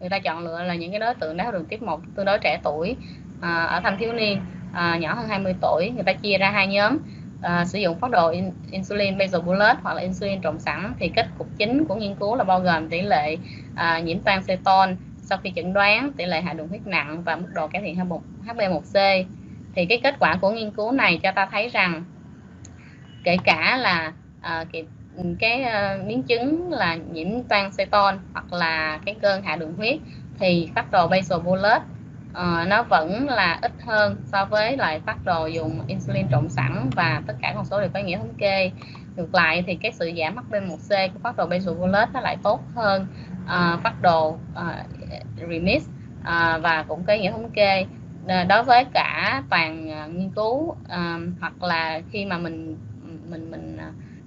người ta chọn lựa là những cái đối tượng đáy tháo đường tiếp 1 tương đối trẻ tuổi à, ở thanh thiếu niên à, nhỏ hơn 20 tuổi người ta chia ra hai nhóm. À, sử dụng phát đồ in, insulin basal bolus hoặc là insulin trộn sẵn thì kết cục chính của nghiên cứu là bao gồm tỷ lệ à, nhiễm toan ceton sau khi chẩn đoán tỷ lệ hạ đường huyết nặng và mức độ cải thiện HB1C thì cái kết quả của nghiên cứu này cho ta thấy rằng kể cả là à, cái, uh, biến chứng là nhiễm toan ceton hoặc là cái cơn hạ đường huyết thì phát đồ basal bolus ờ, uh, nó vẫn là ít hơn so với lại phát đồ dùng insulin trộn sẵn và tất cả con số đều có nghĩa thống kê. Ngược lại thì cái sự giảm HB1C của phát đồ basal bolus nó lại tốt hơn ờ, uh, phát đồ uh, remix uh, và cũng có nghĩa thống kê. Đối với cả toàn nghiên cứu uh, hoặc là khi mà mình mình mình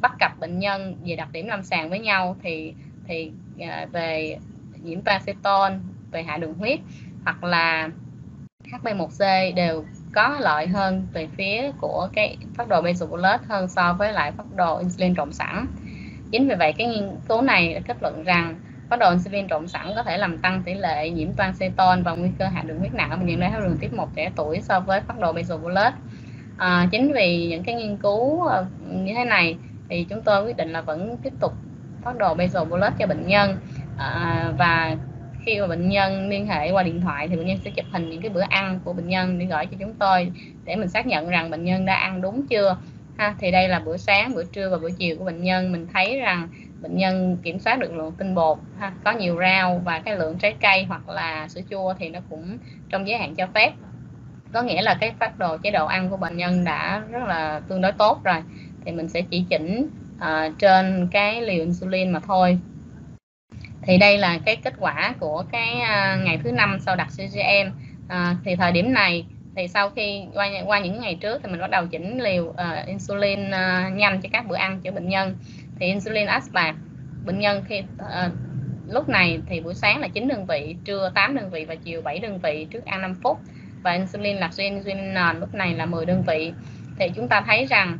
bắt cặp bệnh nhân về đặc điểm lâm sàng với nhau thì thì uh, về nhiễm paraceton về hạ đường huyết hoặc là HB1C đều có lợi hơn về phía của cái phát đồ basal hơn so với lại phát đồ insulin trộn sẵn. Chính vì vậy cái nghiên cứu này kết luận rằng phát đồ insulin trộn sẵn có thể làm tăng tỷ lệ nhiễm toan ceton và nguy cơ hạ đường huyết nặng ở bệnh nhân đái tháo đường tiếp 1 trẻ tuổi so với phát đồ basal. À, chính vì những cái nghiên cứu à, như thế này thì chúng tôi quyết định là vẫn tiếp tục phát đồ basal bolus cho bệnh nhân. À, và khi mà bệnh nhân liên hệ qua điện thoại thì bệnh nhân sẽ chụp hình những cái bữa ăn của bệnh nhân để gửi cho chúng tôi để mình xác nhận rằng bệnh nhân đã ăn đúng chưa. Ha thì đây là bữa sáng bữa trưa và bữa chiều của bệnh nhân. Mình thấy rằng bệnh nhân kiểm soát được lượng tinh bột ha có nhiều rau và cái lượng trái cây hoặc là sữa chua thì nó cũng trong giới hạn cho phép. Có nghĩa là cái phát đồ chế độ ăn của bệnh nhân đã rất là tương đối tốt rồi thì mình sẽ chỉ chỉnh uh, trên cái liều insulin mà thôi. Thì đây là cái kết quả của cái uh, ngày thứ năm sau đặt CGM uh, ờ, thì thời điểm này thì sau khi qua qua những ngày trước thì mình bắt đầu chỉnh liều uh, insulin uh, nhanh cho các bữa ăn cho bệnh nhân. Thì insulin aspart bệnh nhân khi uh, lúc này thì buổi sáng là 9 đơn vị trưa 8 đơn vị và chiều 7 đơn vị trước ăn 5 phút. Và insulin là insulin nền lúc này là 10 đơn vị. Thì chúng ta thấy rằng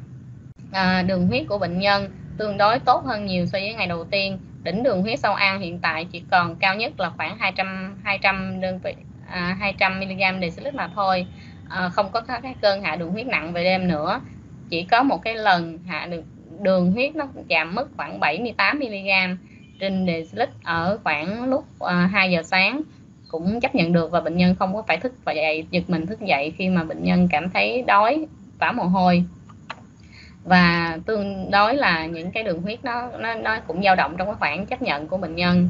à, đường huyết của bệnh nhân tương đối tốt hơn nhiều so với ngày đầu tiên. Đỉnh đường huyết sau ăn hiện tại chỉ còn cao nhất là khoảng 200 200 đơn vị à, 200 mg/dl mà thôi. À, không có các cơn hạ đường huyết nặng về đêm nữa. Chỉ có một cái lần hạ được đường huyết nó chạm mức khoảng 78 mg trên dl ở khoảng lúc à, 2 giờ sáng. Cũng chấp nhận được và bệnh nhân không có phải thức và dậy giật mình thức dậy khi mà bệnh nhân cảm thấy đói vã mồ hôi và tương đối là những cái đường huyết nó nó, nó cũng dao động trong cái khoảng chấp nhận của bệnh nhân.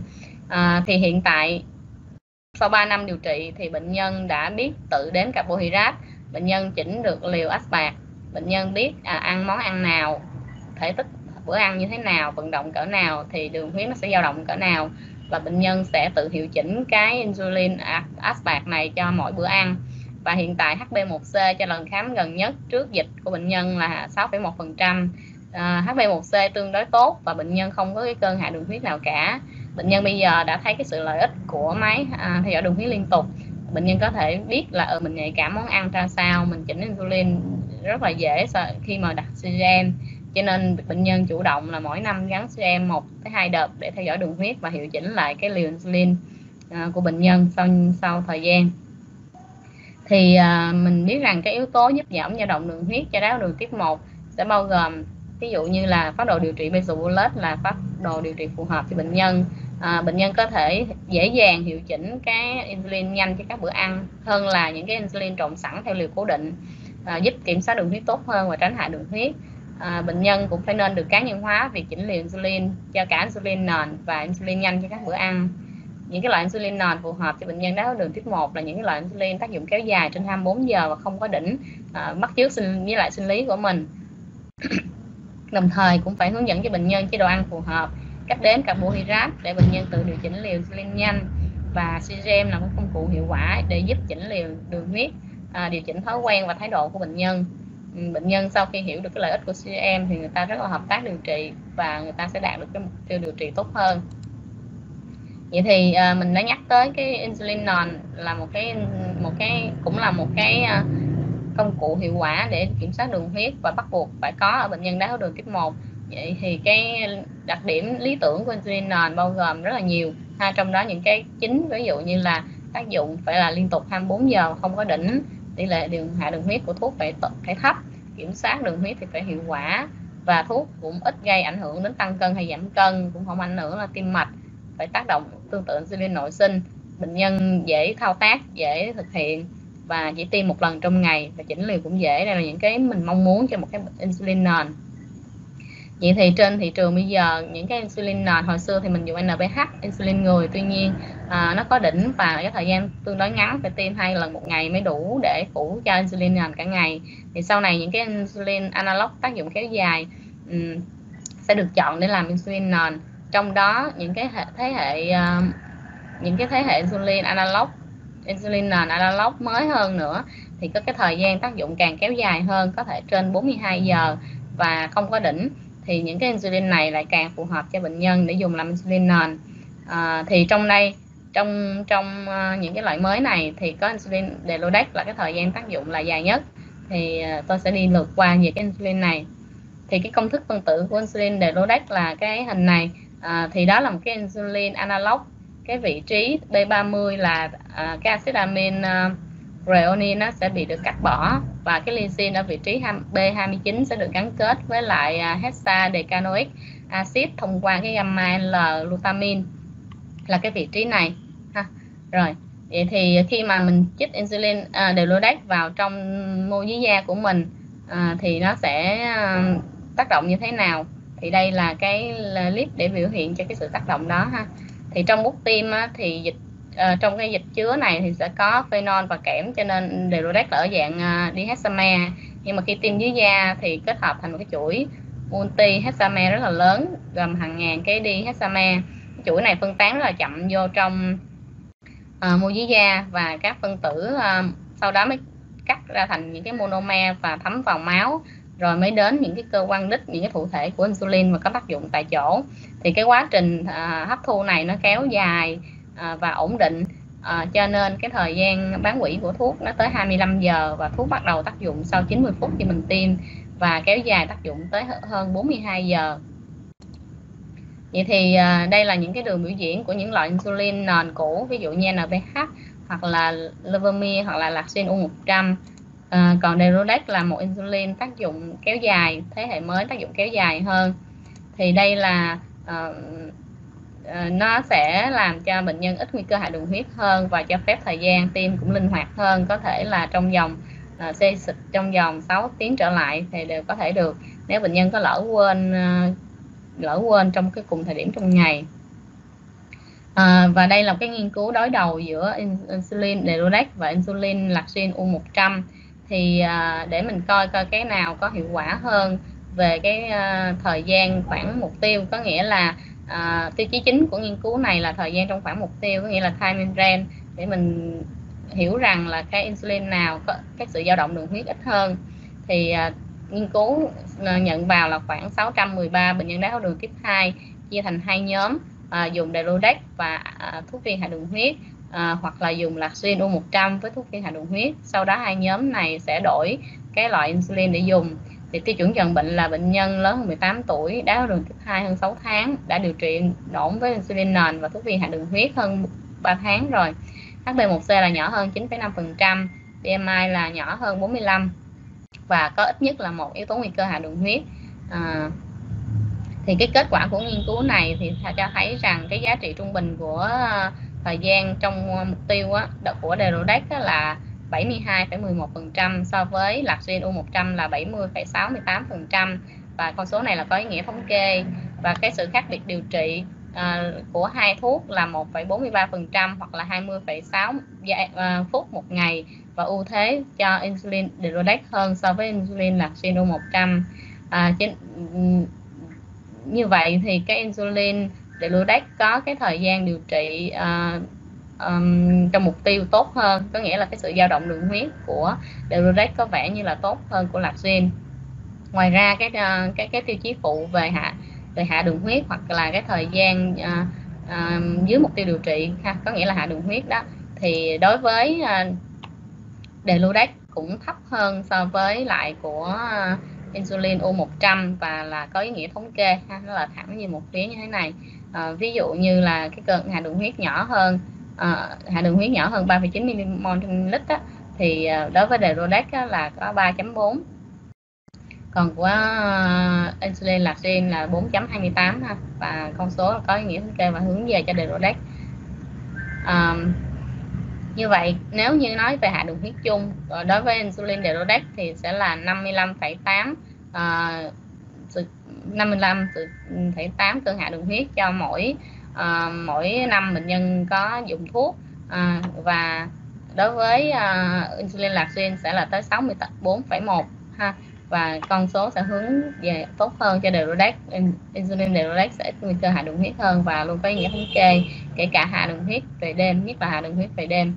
À, thì hiện tại sau 3 năm điều trị thì bệnh nhân đã biết tự đếm carbohydrate. Bệnh nhân chỉnh được liều aspart bệnh nhân biết à, ăn món ăn nào thể tích bữa ăn như thế nào vận động cỡ nào thì đường huyết nó sẽ dao động cỡ nào. Và bệnh nhân sẽ tự hiệu chỉnh cái insulin aspart này cho mỗi bữa ăn và hiện tại HB1C cho lần khám gần nhất trước dịch của bệnh nhân là 6,1%. À, HB1C tương đối tốt và bệnh nhân không có cái cơn hạ đường huyết nào cả. Bệnh nhân bây giờ đã thấy cái sự lợi ích của máy à, theo dõi đường huyết liên tục. Bệnh nhân có thể biết là ở mình nhạy cảm món ăn ra sao, mình chỉnh insulin rất là dễ khi mà đặt CGM. Cho nên bệnh nhân chủ động là mỗi năm gắn CGM một tới hai đợt để theo dõi đường huyết và hiệu chỉnh lại cái liều insulin à, của bệnh nhân sau sau thời gian thì à, mình biết rằng cái yếu tố giúp giảm dao động đường huyết cho đái đường tiếp 1 sẽ bao gồm ví dụ như là phát đồ điều trị basal là phát đồ điều trị phù hợp cho bệnh nhân. À, bệnh nhân có thể dễ dàng hiệu chỉnh cái insulin nhanh cho các bữa ăn hơn là những cái insulin trộn sẵn theo liều cố định à, giúp kiểm soát đường huyết tốt hơn và tránh hại đường huyết. À, bệnh nhân cũng phải nên được cá nhân hóa việc chỉnh liều insulin cho cả insulin nền và insulin nhanh cho các bữa ăn những cái loại insulin nền phù hợp cho bệnh nhân đái tháo đường tiếp 1 là những cái loại insulin tác dụng kéo dài trên 24 giờ và không có đỉnh à, bắt chước sinh với lại sinh lý của mình. <coughs> Đồng thời cũng phải hướng dẫn cho bệnh nhân chế độ ăn phù hợp cách đếm carbohydrate để bệnh nhân tự điều chỉnh liều insulin nhanh và CGM là một công cụ hiệu quả để giúp chỉnh liều đường huyết à, điều chỉnh thói quen và thái độ của bệnh nhân. Ừ, bệnh nhân sau khi hiểu được cái lợi ích của CGM thì người ta rất là hợp tác điều trị và người ta sẽ đạt được cái mục tiêu điều trị tốt hơn vậy thì uh, mình đã nhắc tới cái insulin non là một cái một cái cũng là một cái uh, công cụ hiệu quả để kiểm soát đường huyết và bắt buộc phải có ở bệnh nhân đái tháo đường tiếp 1 vậy thì cái đặc điểm lý tưởng của insulin non bao gồm rất là nhiều. Ha trong đó những cái chính ví dụ như là tác dụng phải là liên tục 24 giờ không có đỉnh tỷ lệ đường hạ đường huyết của thuốc phải phải thấp kiểm soát đường huyết thì phải hiệu quả và thuốc cũng ít gây ảnh hưởng đến tăng cân hay giảm cân cũng không ảnh hưởng là tim mạch phải tác động tương tự insulin nội sinh. Bệnh nhân dễ thao tác dễ thực hiện và chỉ tiêm một lần trong ngày và chỉnh liều cũng dễ. Đây là những cái mình mong muốn cho một cái insulin nền. Vậy thì trên thị trường bây giờ những cái insulin nền hồi xưa thì mình dùng NPH insulin người. Tuy nhiên à, nó có đỉnh và cái thời gian tương đối ngắn phải tiêm hai lần một ngày mới đủ để phủ cho insulin nền cả ngày. Thì sau này những cái insulin analog tác dụng kéo dài um, sẽ được chọn để làm insulin nền trong đó những cái hệ, thế hệ uh, những cái thế hệ insulin analog insulin nền analog mới hơn nữa thì có cái thời gian tác dụng càng kéo dài hơn có thể trên 42 giờ và không có đỉnh thì những cái insulin này lại càng phù hợp cho bệnh nhân để dùng làm insulin nền. À, thì trong đây trong trong uh, những cái loại mới này thì có insulin delodex là cái thời gian tác dụng là dài nhất thì uh, tôi sẽ đi lượt qua về cái insulin này. Thì cái công thức phân tử của insulin delodex là cái hình này à, thì đó là một cái insulin analog. Cái vị trí B30 là à, cái axit amin à, reonin nó sẽ bị được cắt bỏ và cái lysine ở vị trí B29 sẽ được gắn kết với lại uh, hexadecanoic acid thông qua cái gamma L glutamine là cái vị trí này ha. Rồi vậy thì khi mà mình chích insulin à, delodex vào trong mô dưới da của mình à, thì nó sẽ à, tác động như thế nào? Thì đây là cái clip để biểu hiện cho cái sự tác động đó ha. Thì trong bút tim á, thì dịch uh, trong cái dịch chứa này thì sẽ có phenol và kẽm cho nên derodex là ở dạng ờ, uh, dihexamer nhưng mà khi tiêm dưới da thì kết hợp thành một cái chuỗi multi hexamer rất là lớn gồm hàng ngàn cái dihexamer cái chuỗi này phân tán rất là chậm vô trong uh, mô dưới da và các phân tử uh, sau đó mới cắt ra thành những cái monomer và thấm vào máu rồi mới đến những cái cơ quan đích những cái thụ thể của insulin và có tác dụng tại chỗ. Thì cái quá trình à, hấp thu này nó kéo dài à, và ổn định. À, cho nên cái thời gian bán quỷ của thuốc nó tới 25 giờ và thuốc bắt đầu tác dụng sau 90 phút khi mình tiêm và kéo dài tác dụng tới hơn 42 giờ. Vậy thì à, đây là những cái đường biểu diễn của những loại insulin nền cũ ví dụ như NPH hoặc là Levemir hoặc là Laxin U100 à, còn Derodex là một insulin tác dụng kéo dài thế hệ mới tác dụng kéo dài hơn. Thì đây là uh, uh, nó sẽ làm cho bệnh nhân ít nguy cơ hạ đường huyết hơn và cho phép thời gian tiêm cũng linh hoạt hơn có thể là trong vòng uh, xê xịt trong vòng 6 tiếng trở lại thì đều có thể được. Nếu bệnh nhân có lỡ quên uh, lỡ quên trong cái cùng thời điểm trong ngày. À, và đây là cái nghiên cứu đối đầu giữa insulin Derodex và insulin Laxin U100 thì à, để mình coi coi cái nào có hiệu quả hơn về cái à, thời gian khoảng mục tiêu. Có nghĩa là à, tiêu chí chính của nghiên cứu này là thời gian trong khoảng mục tiêu có nghĩa là time in range để mình hiểu rằng là cái insulin nào có cái sự dao động đường huyết ít hơn. Thì à, nghiên cứu à, nhận vào là khoảng 613 bệnh nhân đái tháo đường tiếp 2 chia thành hai nhóm à, dùng Delodex và à, thuốc viên hạ đường huyết à, hoặc là dùng Laxin U100 với thuốc viên hạ đường huyết. Sau đó hai nhóm này sẽ đổi cái loại insulin để dùng. Thì tiêu chuẩn chẩn bệnh là bệnh nhân lớn hơn 18 tuổi đái tháo đường tiếp 2 hơn 6 tháng đã điều trị ổn với insulin nền và thuốc viên hạ đường huyết hơn 3 tháng rồi. HB1C là nhỏ hơn 9,5% BMI là nhỏ hơn 45 và có ít nhất là một yếu tố nguy cơ hạ đường huyết. À, thì cái kết quả của nghiên cứu này thì cho thấy rằng cái giá trị trung bình của thời gian trong ờ, mục tiêu á, của Derodex là 72,11% so với Laxin U100 là 70,68% và con số này là có ý nghĩa thống kê. Và cái sự khác biệt điều trị uh, của hai thuốc là 1,43% hoặc là 20,6 uh, ờ, phút một ngày và ưu thế cho insulin Derodex hơn so với insulin Laxin U100 à, trên, như vậy thì cái insulin Deludex có cái thời gian điều trị uh, um, trong mục tiêu tốt hơn. Có nghĩa là cái sự dao động đường huyết của Deludex có vẻ như là tốt hơn của Lapsin ngoài ra cái uh, à, cái cái tiêu chí phụ về hạ về hạ đường huyết hoặc là cái thời gian uh, uh, dưới mục tiêu điều trị ha có nghĩa là hạ đường huyết đó thì đối với uh, Deludex cũng thấp hơn so với lại của uh, insulin U100 và là có ý nghĩa thống kê ha nó là thẳng như một phía như thế này à, ví dụ như là cái cơn hạ đường huyết nhỏ hơn à, hạ đường huyết nhỏ hơn 3,9 mmol trên lít á, thì ờ, đối với Derodex á, là có 3.4 còn của uh, insulin lactin là 4.28 và con số có ý nghĩa thống kê và hướng về cho Derodex um, như vậy nếu như nói về hạ đường huyết chung đối với insulin Derodex thì sẽ là 55,8 uh, 55,8 ừ, cân hạ đường huyết cho mỗi uh, mỗi năm bệnh nhân có dùng thuốc. Uh, và đối với uh, insulin lactin sẽ là tới 64,1 ha. Và con số sẽ hướng về tốt hơn cho Derodex insulin Derodex sẽ nguy cơ hạ đường huyết hơn và luôn có ý nghĩa thống kê kể cả hạ đường huyết về đêm nhất là hạ đường huyết về đêm.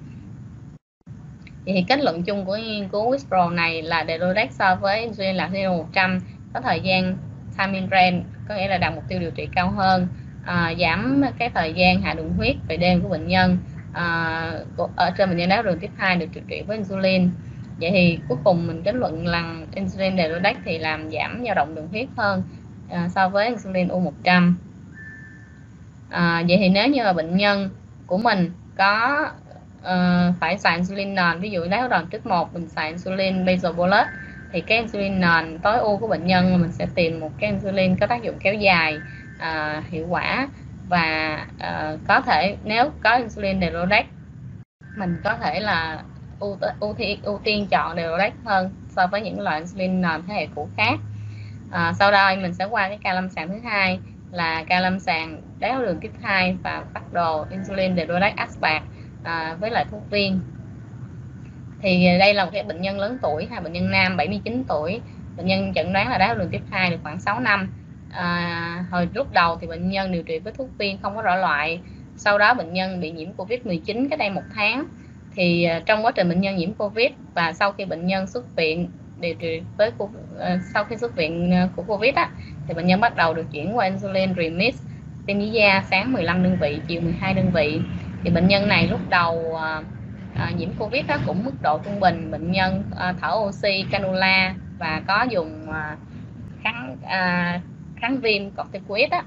Thì kết luận chung của nghiên cứu whisper này là Derodex so với insulin lactin 100 có thời gian time in range có nghĩa là đạt mục tiêu điều trị cao hơn à, giảm cái thời gian hạ đường huyết về đêm của bệnh nhân à, ở trên bệnh nhân đáy đường tiếp 2 được điều trị với insulin. Vậy thì cuối cùng mình kết luận là insulin derodex thì làm giảm dao động đường huyết hơn à, so với insulin U100 à, vậy thì nếu như là bệnh nhân của mình có uh, phải xài insulin nền ví dụ đáy đường trước một mình xài insulin basal bolus thì cái insulin nền tối ưu của bệnh nhân mình sẽ tìm một cái insulin có tác dụng kéo dài à, hiệu quả và à, có thể nếu có insulin Derodex mình có thể là ưu, ưu, tiên, ưu tiên chọn Derodex hơn so với những loại insulin nền thế hệ cũ khác. À, sau đây mình sẽ qua cái ca lâm sàng thứ hai là ca lâm sàng đái tháo đường tiếp 2 và phát đồ insulin Derodex aspart à, với loại thuốc viên thì đây là một cái bệnh nhân lớn tuổi ha bệnh nhân nam 79 tuổi. Bệnh nhân chẩn đoán là đái tháo đường tiếp 2 được khoảng 6 năm. À, hồi lúc đầu thì bệnh nhân điều trị với thuốc viên không có rõ loại. Sau đó bệnh nhân bị nhiễm covid 19 cách đây một tháng. Thì à, trong quá trình bệnh nhân nhiễm covid và sau khi bệnh nhân xuất viện điều trị với à, sau khi xuất viện à, của covid á thì bệnh nhân bắt đầu được chuyển qua insulin remix tiêm dưới da sáng 15 đơn vị chiều 12 đơn vị. Thì bệnh nhân này lúc đầu à, nhiễm covid đó cũng mức độ trung bình bệnh nhân à, thở oxy cannula và có dùng à, kháng à, kháng viêm corticoid á.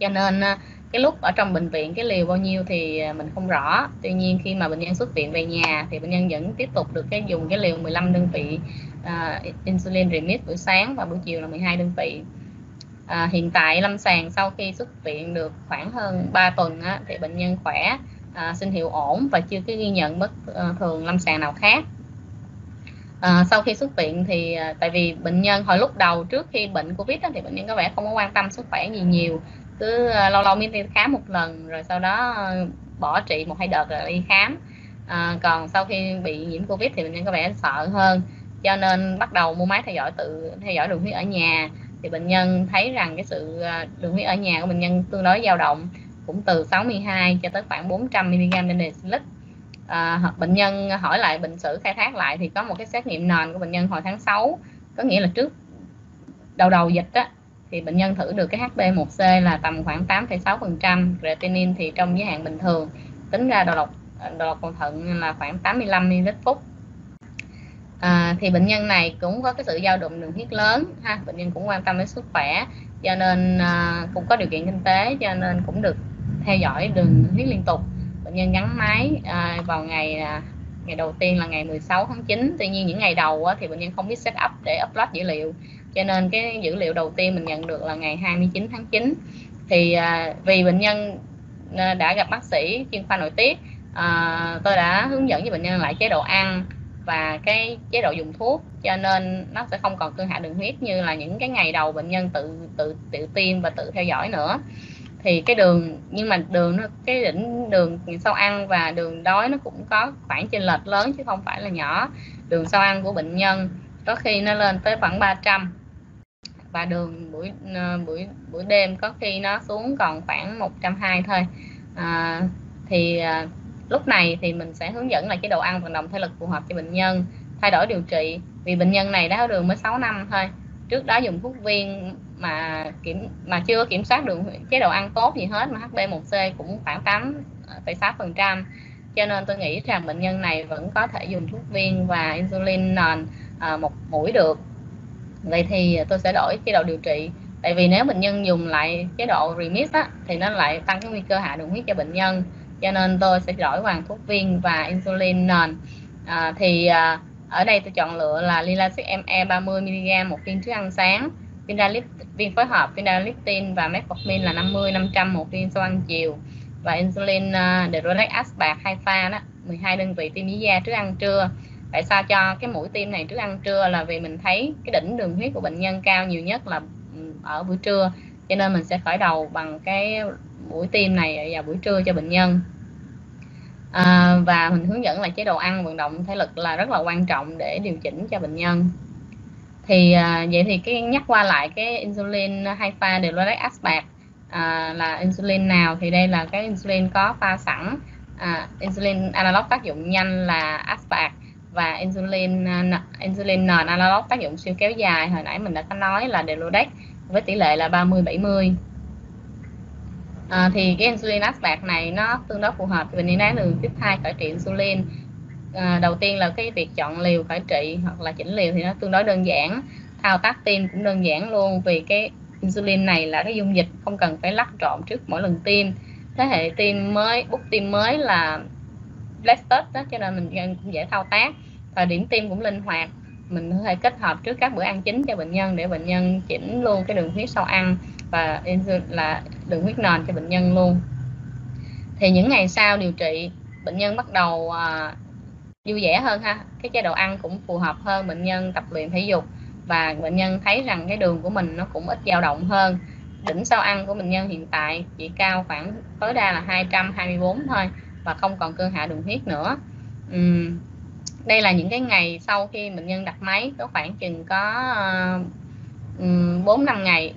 Cho nên à, cái lúc ở trong bệnh viện cái liều bao nhiêu thì à, mình không rõ. Tuy nhiên khi mà bệnh nhân xuất viện về nhà thì bệnh nhân vẫn tiếp tục được cái dùng cái liều 15 đơn vị uh, insulin remit buổi sáng và buổi chiều là 12 đơn vị. Uh, hiện tại lâm sàng sau khi xuất viện được khoảng hơn 3 tuần á, thì bệnh nhân khỏe à, sinh hiệu ổn và chưa có ghi nhận bất ờ, thường lâm sàng nào khác. À, sau khi xuất viện thì à, tại vì bệnh nhân hồi lúc đầu trước khi bệnh covid đó thì bệnh nhân có vẻ không có quan tâm sức khỏe gì nhiều. Cứ à, lâu lâu mới đi khám một lần rồi sau đó à, bỏ trị một hai đợt rồi đi khám. À, còn sau khi bị nhiễm covid thì bệnh nhân có vẻ sợ hơn. Cho nên bắt đầu mua máy theo dõi tự theo dõi đường huyết ở nhà. Thì bệnh nhân thấy rằng cái sự đường huyết ở nhà của bệnh nhân tương đối dao động cũng từ 62 cho tới khoảng 400 mg trên lít. À, bệnh nhân hỏi lại bệnh sử khai thác lại thì có một cái xét nghiệm nền của bệnh nhân hồi tháng 6 có nghĩa là trước đầu đầu dịch á, thì bệnh nhân thử được cái HB1C là tầm khoảng 8,6% creatinine thì trong giới hạn bình thường. Tính ra đầu độc đầu độc cầu thận là khoảng 85 ml phút. À, thì bệnh nhân này cũng có cái sự dao động đường huyết lớn ha bệnh nhân cũng quan tâm đến sức khỏe cho nên à, cũng có điều kiện kinh tế cho nên cũng được theo dõi đường huyết liên tục. Bệnh nhân gắn máy à, vào ngày à, ngày đầu tiên là ngày 16 tháng 9 tuy nhiên những ngày đầu á, thì bệnh nhân không biết set up để upload dữ liệu. Cho nên cái dữ liệu đầu tiên mình nhận được là ngày 29 tháng 9 thì à, vì bệnh nhân à, đã gặp bác sĩ chuyên khoa nội tiết à, tôi đã hướng dẫn cho bệnh nhân lại chế độ ăn và cái chế độ dùng thuốc. Cho nên nó sẽ không còn cơn hạ đường huyết như là những cái ngày đầu bệnh nhân tự tự tự tiêm và tự theo dõi nữa thì cái đường nhưng mà đường nó cái đỉnh đường sau ăn và đường đói nó cũng có khoảng chênh lệch lớn chứ không phải là nhỏ. Đường sau ăn của bệnh nhân có khi nó lên tới khoảng 300 và đường buổi ờ, buổi buổi đêm có khi nó xuống còn khoảng 120 thôi. À, thì à, lúc này thì mình sẽ hướng dẫn là chế độ ăn vận động thể lực phù hợp cho bệnh nhân thay đổi điều trị. Vì bệnh nhân này đái tháo đường mới 6 năm thôi. Trước đó dùng thuốc viên mà kiểm mà chưa kiểm soát được chế độ ăn tốt gì hết mà HB1C cũng khoảng 8,6 ờ, phần trăm. Cho nên tôi nghĩ rằng bệnh nhân này vẫn có thể dùng thuốc viên và insulin nền à, một mũi được. Vậy thì tôi sẽ đổi chế độ điều trị. Tại vì nếu bệnh nhân dùng lại chế độ remix á, thì nó lại tăng cái nguy cơ hạ đường huyết cho bệnh nhân. Cho nên tôi sẽ đổi bằng thuốc viên và insulin nền. À, thì à, ở đây tôi chọn lựa là lilacid ME 30 mg một viên trước ăn sáng viên phối hợp Vinaliptin và Metformin là 50 500 một viên sau ăn chiều. Và insulin à, uh, Derolex hai pha đó 12 đơn vị tiêm dưới da trước ăn trưa. Tại sao cho cái mũi tiêm này trước ăn trưa? Là vì mình thấy cái đỉnh đường huyết của bệnh nhân cao nhiều nhất là ừ, ở buổi trưa. Cho nên mình sẽ khởi đầu bằng cái mũi tiêm này vào buổi trưa cho bệnh nhân. À, và mình hướng dẫn là chế độ ăn vận động thể lực là rất là quan trọng để điều chỉnh cho bệnh nhân thì à, vậy thì cái nhắc qua lại cái insulin à, hai pha đều Delorex Aspark à, là insulin nào? Thì đây là cái insulin có pha sẵn à, insulin analog tác dụng nhanh là aspart và insulin uh, insulin non analog tác dụng siêu kéo dài. Hồi nãy mình đã có nói là Delodex với tỷ lệ là 30 70 à, thì cái insulin aspart này nó tương đối phù hợp. Với bệnh nhân đái đường tiếp 2 cải trị insulin à, đầu tiên là cái việc chọn liều khởi trị hoặc là chỉnh liều thì nó tương đối đơn giản. Thao tác tiêm cũng đơn giản luôn vì cái insulin này là cái dung dịch không cần phải lắc trộn trước mỗi lần tiêm thế hệ tiêm mới bút tiêm mới là blasted đó cho nên mình cũng dễ thao tác. Thời điểm tiêm cũng linh hoạt. Mình có thể kết hợp trước các bữa ăn chính cho bệnh nhân để bệnh nhân chỉnh luôn cái đường huyết sau ăn và là đường huyết nền cho bệnh nhân luôn. Thì những ngày sau điều trị bệnh nhân bắt đầu à, vui vẻ hơn ha. Cái chế độ ăn cũng phù hợp hơn bệnh nhân tập luyện thể dục. Và bệnh nhân thấy rằng cái đường của mình nó cũng ít dao động hơn. Đỉnh sau ăn của bệnh nhân hiện tại chỉ cao khoảng tối đa là 224 thôi và không còn cơn hạ đường huyết nữa. Uhm, đây là những cái ngày sau khi bệnh nhân đặt máy có khoảng chừng có ờ, bốn uh, năm ngày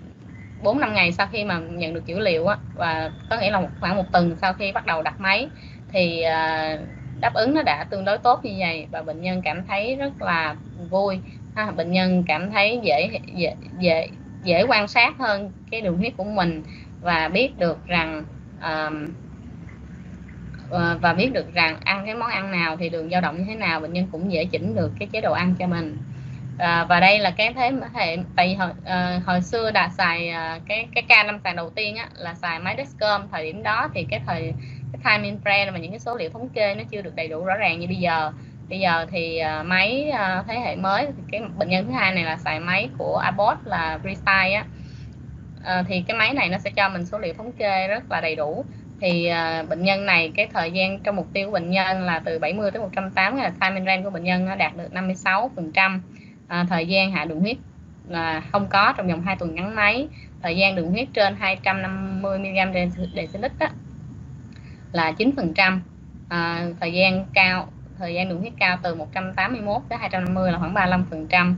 4 năm ngày sau khi mà nhận được dữ liệu á, và có nghĩa là khoảng một tuần sau khi bắt đầu đặt máy thì uh, đáp ứng nó đã tương đối tốt như vậy và bệnh nhân cảm thấy rất là vui. Ha, bệnh nhân cảm thấy dễ dễ dễ dễ quan sát hơn cái đường huyết của mình và biết được rằng uh, và biết được rằng ăn cái món ăn nào thì đường dao động như thế nào bệnh nhân cũng dễ chỉnh được cái chế độ ăn cho mình. À, và đây là cái thế hệ tại vì hồi, à, hồi xưa đã xài à, cái cái ca lâm sàng đầu tiên á, là xài máy Dexcom. Thời điểm đó thì cái thời cái time in brand và những cái số liệu thống kê nó chưa được đầy đủ rõ ràng như bây giờ. Bây giờ thì à, máy à, thế hệ mới cái bệnh nhân thứ hai này là xài máy của Abbott là Freestyle á. À, thì cái máy này nó sẽ cho mình số liệu thống kê rất là đầy đủ. Thì à, bệnh nhân này cái thời gian trong mục tiêu của bệnh nhân là từ 70 tới 180 là time in range của bệnh nhân nó đạt được 56 phần trăm. À, thời gian hạ đường huyết là không có trong vòng 2 tuần ngắn máy. Thời gian đường huyết trên 250 mg decilit á, là 9%, à, thời gian cao thời gian đường huyết cao từ 181 tới 250 là khoảng 35%.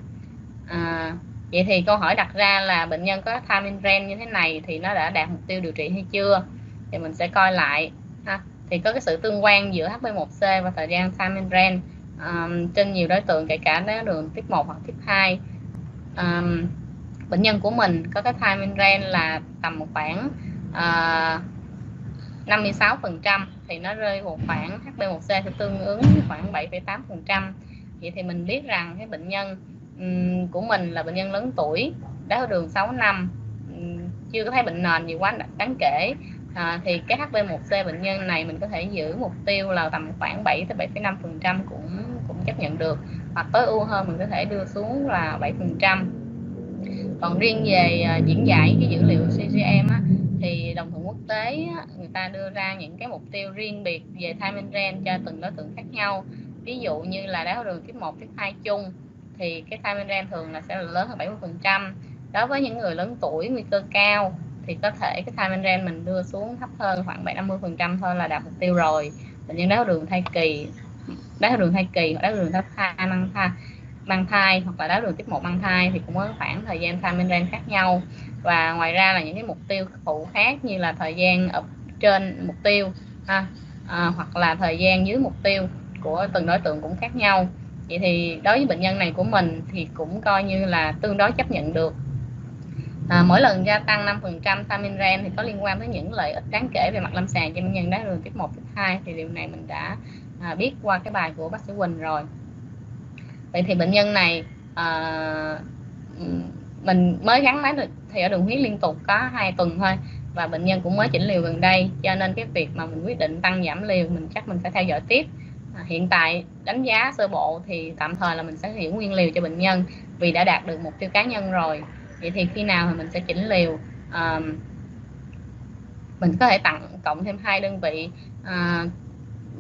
à, vậy thì câu hỏi đặt ra là bệnh nhân có time in range như thế này thì nó đã đạt mục tiêu điều trị hay chưa thì mình sẽ coi lại ha. thì có cái sự tương quan giữa HB1C và thời gian time in range um, trên nhiều đối tượng kể cả đường tiếp 1 hoặc tiếp 2 um, bệnh nhân của mình có cái time in range là tầm một khoảng uh, 56 phần trăm thì nó rơi vào khoảng HB1C thì tương ứng khoảng 7,8 phần trăm. Vậy thì mình biết rằng cái bệnh nhân um, của mình là bệnh nhân lớn tuổi đái đường 6 năm um, chưa có thấy bệnh nền gì quá đáng kể. À, thì cái HB1C bệnh nhân này mình có thể giữ mục tiêu là tầm khoảng 7 tới 7,5 phần trăm cũng cũng chấp nhận được. Hoặc tối ưu hơn mình có thể đưa xuống là 7 phần trăm còn riêng về à, diễn giải cái dữ liệu CGM á, thì đồng thuận quốc tế á, người ta đưa ra những cái mục tiêu riêng biệt về time and range cho từng đối tượng khác nhau. Ví dụ như là đái tháo đường tiếp 1, tiếp 2 chung thì cái time and range thường là sẽ là lớn hơn 70 phần trăm. Đối với những người lớn tuổi nguy cơ cao thì có thể cái time and range mình đưa xuống thấp hơn khoảng 7 50 phần trăm thôi là đạt mục tiêu rồi. Bệnh nhân đái đường thai kỳ đái tháo đường thai kỳ hoặc đái đường thai thai mang thai mang thai hoặc là đáy đường tiếp một mang thai thì cũng có khoảng thời gian time in range khác nhau. Và ngoài ra là những cái mục tiêu phụ khác như là thời gian ở trên mục tiêu ha, à, hoặc là thời gian dưới mục tiêu của từng đối tượng cũng khác nhau. Vậy thì đối với bệnh nhân này của mình thì cũng coi như là tương đối chấp nhận được. À, mỗi lần gia tăng 5% taminran thì có liên quan tới những lợi ích đáng kể về mặt lâm sàng cho bệnh nhân đáy đường tiếp 1, tiếp 2 thì điều này mình đã à, biết qua cái bài của bác sĩ Quỳnh rồi vậy thì bệnh nhân này à, mình mới gắn máy được thì ở đường huyết liên tục có hai tuần thôi và bệnh nhân cũng mới chỉnh liều gần đây. Cho nên cái việc mà mình quyết định tăng giảm liều mình chắc mình phải theo dõi tiếp. À, hiện tại đánh giá sơ bộ thì tạm thời là mình sẽ giữ nguyên liều cho bệnh nhân vì đã đạt được mục tiêu cá nhân rồi. Vậy thì khi nào thì mình sẽ chỉnh liều? À, mình có thể tặng cộng thêm hai đơn vị. À,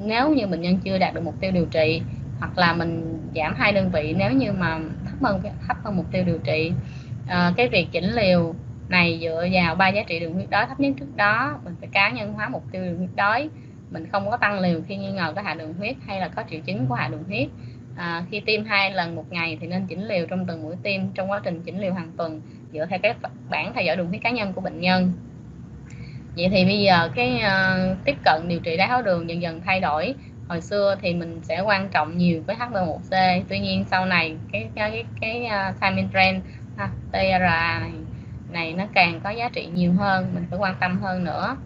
nếu như bệnh nhân chưa đạt được mục tiêu điều trị hoặc là mình giảm hai đơn vị nếu như mà thấp hơn thấp hơn mục tiêu điều trị. À, cái việc chỉnh liều này dựa vào ba giá trị đường huyết đói thấp nhất trước đó mình phải cá nhân hóa mục tiêu đường huyết đói. Mình không có tăng liều khi nghi ngờ có hạ đường huyết hay là có triệu chứng của hạ đường huyết. À, khi tiêm hai lần một ngày thì nên chỉnh liều trong từng mũi tiêm trong quá trình chỉnh liều hàng tuần dựa theo cái bản theo dõi đường huyết cá nhân của bệnh nhân. Vậy thì bây giờ cái uh, tiếp cận điều trị đái tháo đường dần dần thay đổi hồi xưa thì mình sẽ quan trọng nhiều với HB1C tuy nhiên sau này cái cái cái, cái uh, time in trend à, ha, TRA này, này nó càng có giá trị nhiều hơn mình phải quan tâm hơn nữa.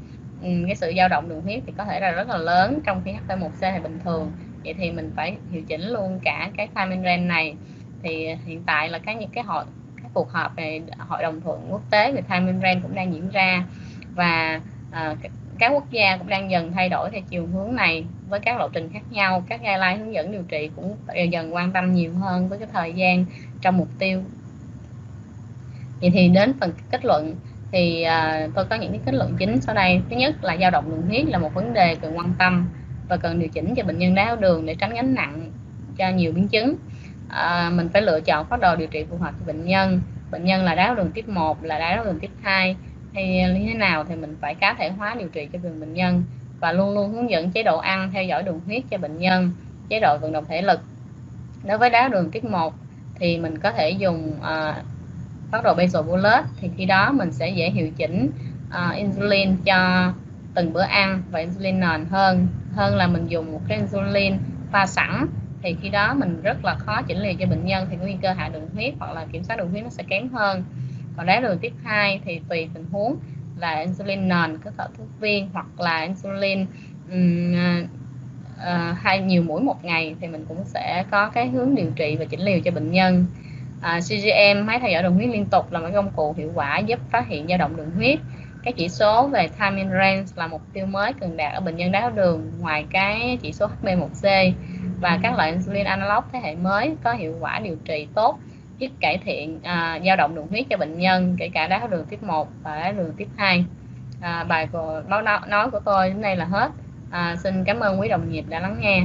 Ừ, cái sự dao động đường huyết thì có thể là rất là lớn trong khi H1C thì bình thường. Vậy thì mình phải điều chỉnh luôn cả cái time in range này. Thì hiện tại là các những cái hội các cuộc họp về hội đồng thuận quốc tế về time in range cũng đang diễn ra. Và uh, các quốc gia cũng đang dần thay đổi theo chiều hướng này với các lộ trình khác nhau. Các guideline hướng dẫn điều trị cũng dần quan tâm nhiều hơn với cái thời gian trong mục tiêu. Vậy thì đến phần kết luận thì uh, tôi có những cái kết luận chính sau đây. Thứ nhất là dao động đường huyết là một vấn đề cần quan tâm và cần điều chỉnh cho bệnh nhân đái tháo đường để tránh gánh nặng cho nhiều biến chứng. À, mình phải lựa chọn phác đồ điều trị phù hợp cho bệnh nhân. Bệnh nhân là đái tháo đường tiếp 1 là đái tháo đường tiếp 2 hay như thế nào thì mình phải cá thể hóa điều trị cho từng bệnh nhân và luôn luôn hướng dẫn chế độ ăn theo dõi đường huyết cho bệnh nhân chế độ vận động thể lực. Đối với đáy đường tiết 1 thì mình có thể dùng uh, phát đồ basal bolus thì khi đó mình sẽ dễ hiệu chỉnh uh, insulin cho từng bữa ăn và insulin nền hơn. Hơn là mình dùng một cái insulin pha sẵn thì khi đó mình rất là khó chỉnh liều cho bệnh nhân thì nguy cơ hạ đường huyết hoặc là kiểm soát đường huyết nó sẽ kém hơn. Còn đáy đường tiếp 2 thì tùy tình huống là insulin nền có thể thuốc viên hoặc là insulin um, uh, à, à, hai nhiều mũi một ngày thì mình cũng sẽ có cái hướng điều trị và chỉnh liều cho bệnh nhân. À, CGM máy theo dõi đường huyết liên tục là một công cụ hiệu quả giúp phát hiện dao động đường huyết. Các chỉ số về time in range là mục tiêu mới cần đạt ở bệnh nhân đái tháo đường ngoài cái chỉ số HB1C và các loại insulin analog thế hệ mới có hiệu quả điều trị tốt giúp cải thiện à, dao động đường huyết cho bệnh nhân kể cả đái tháo đường tiếp 1 và đái đường tiếp 2 à, bài của báo nói của tôi đến đây là hết. À, xin cảm ơn quý đồng nghiệp đã lắng nghe.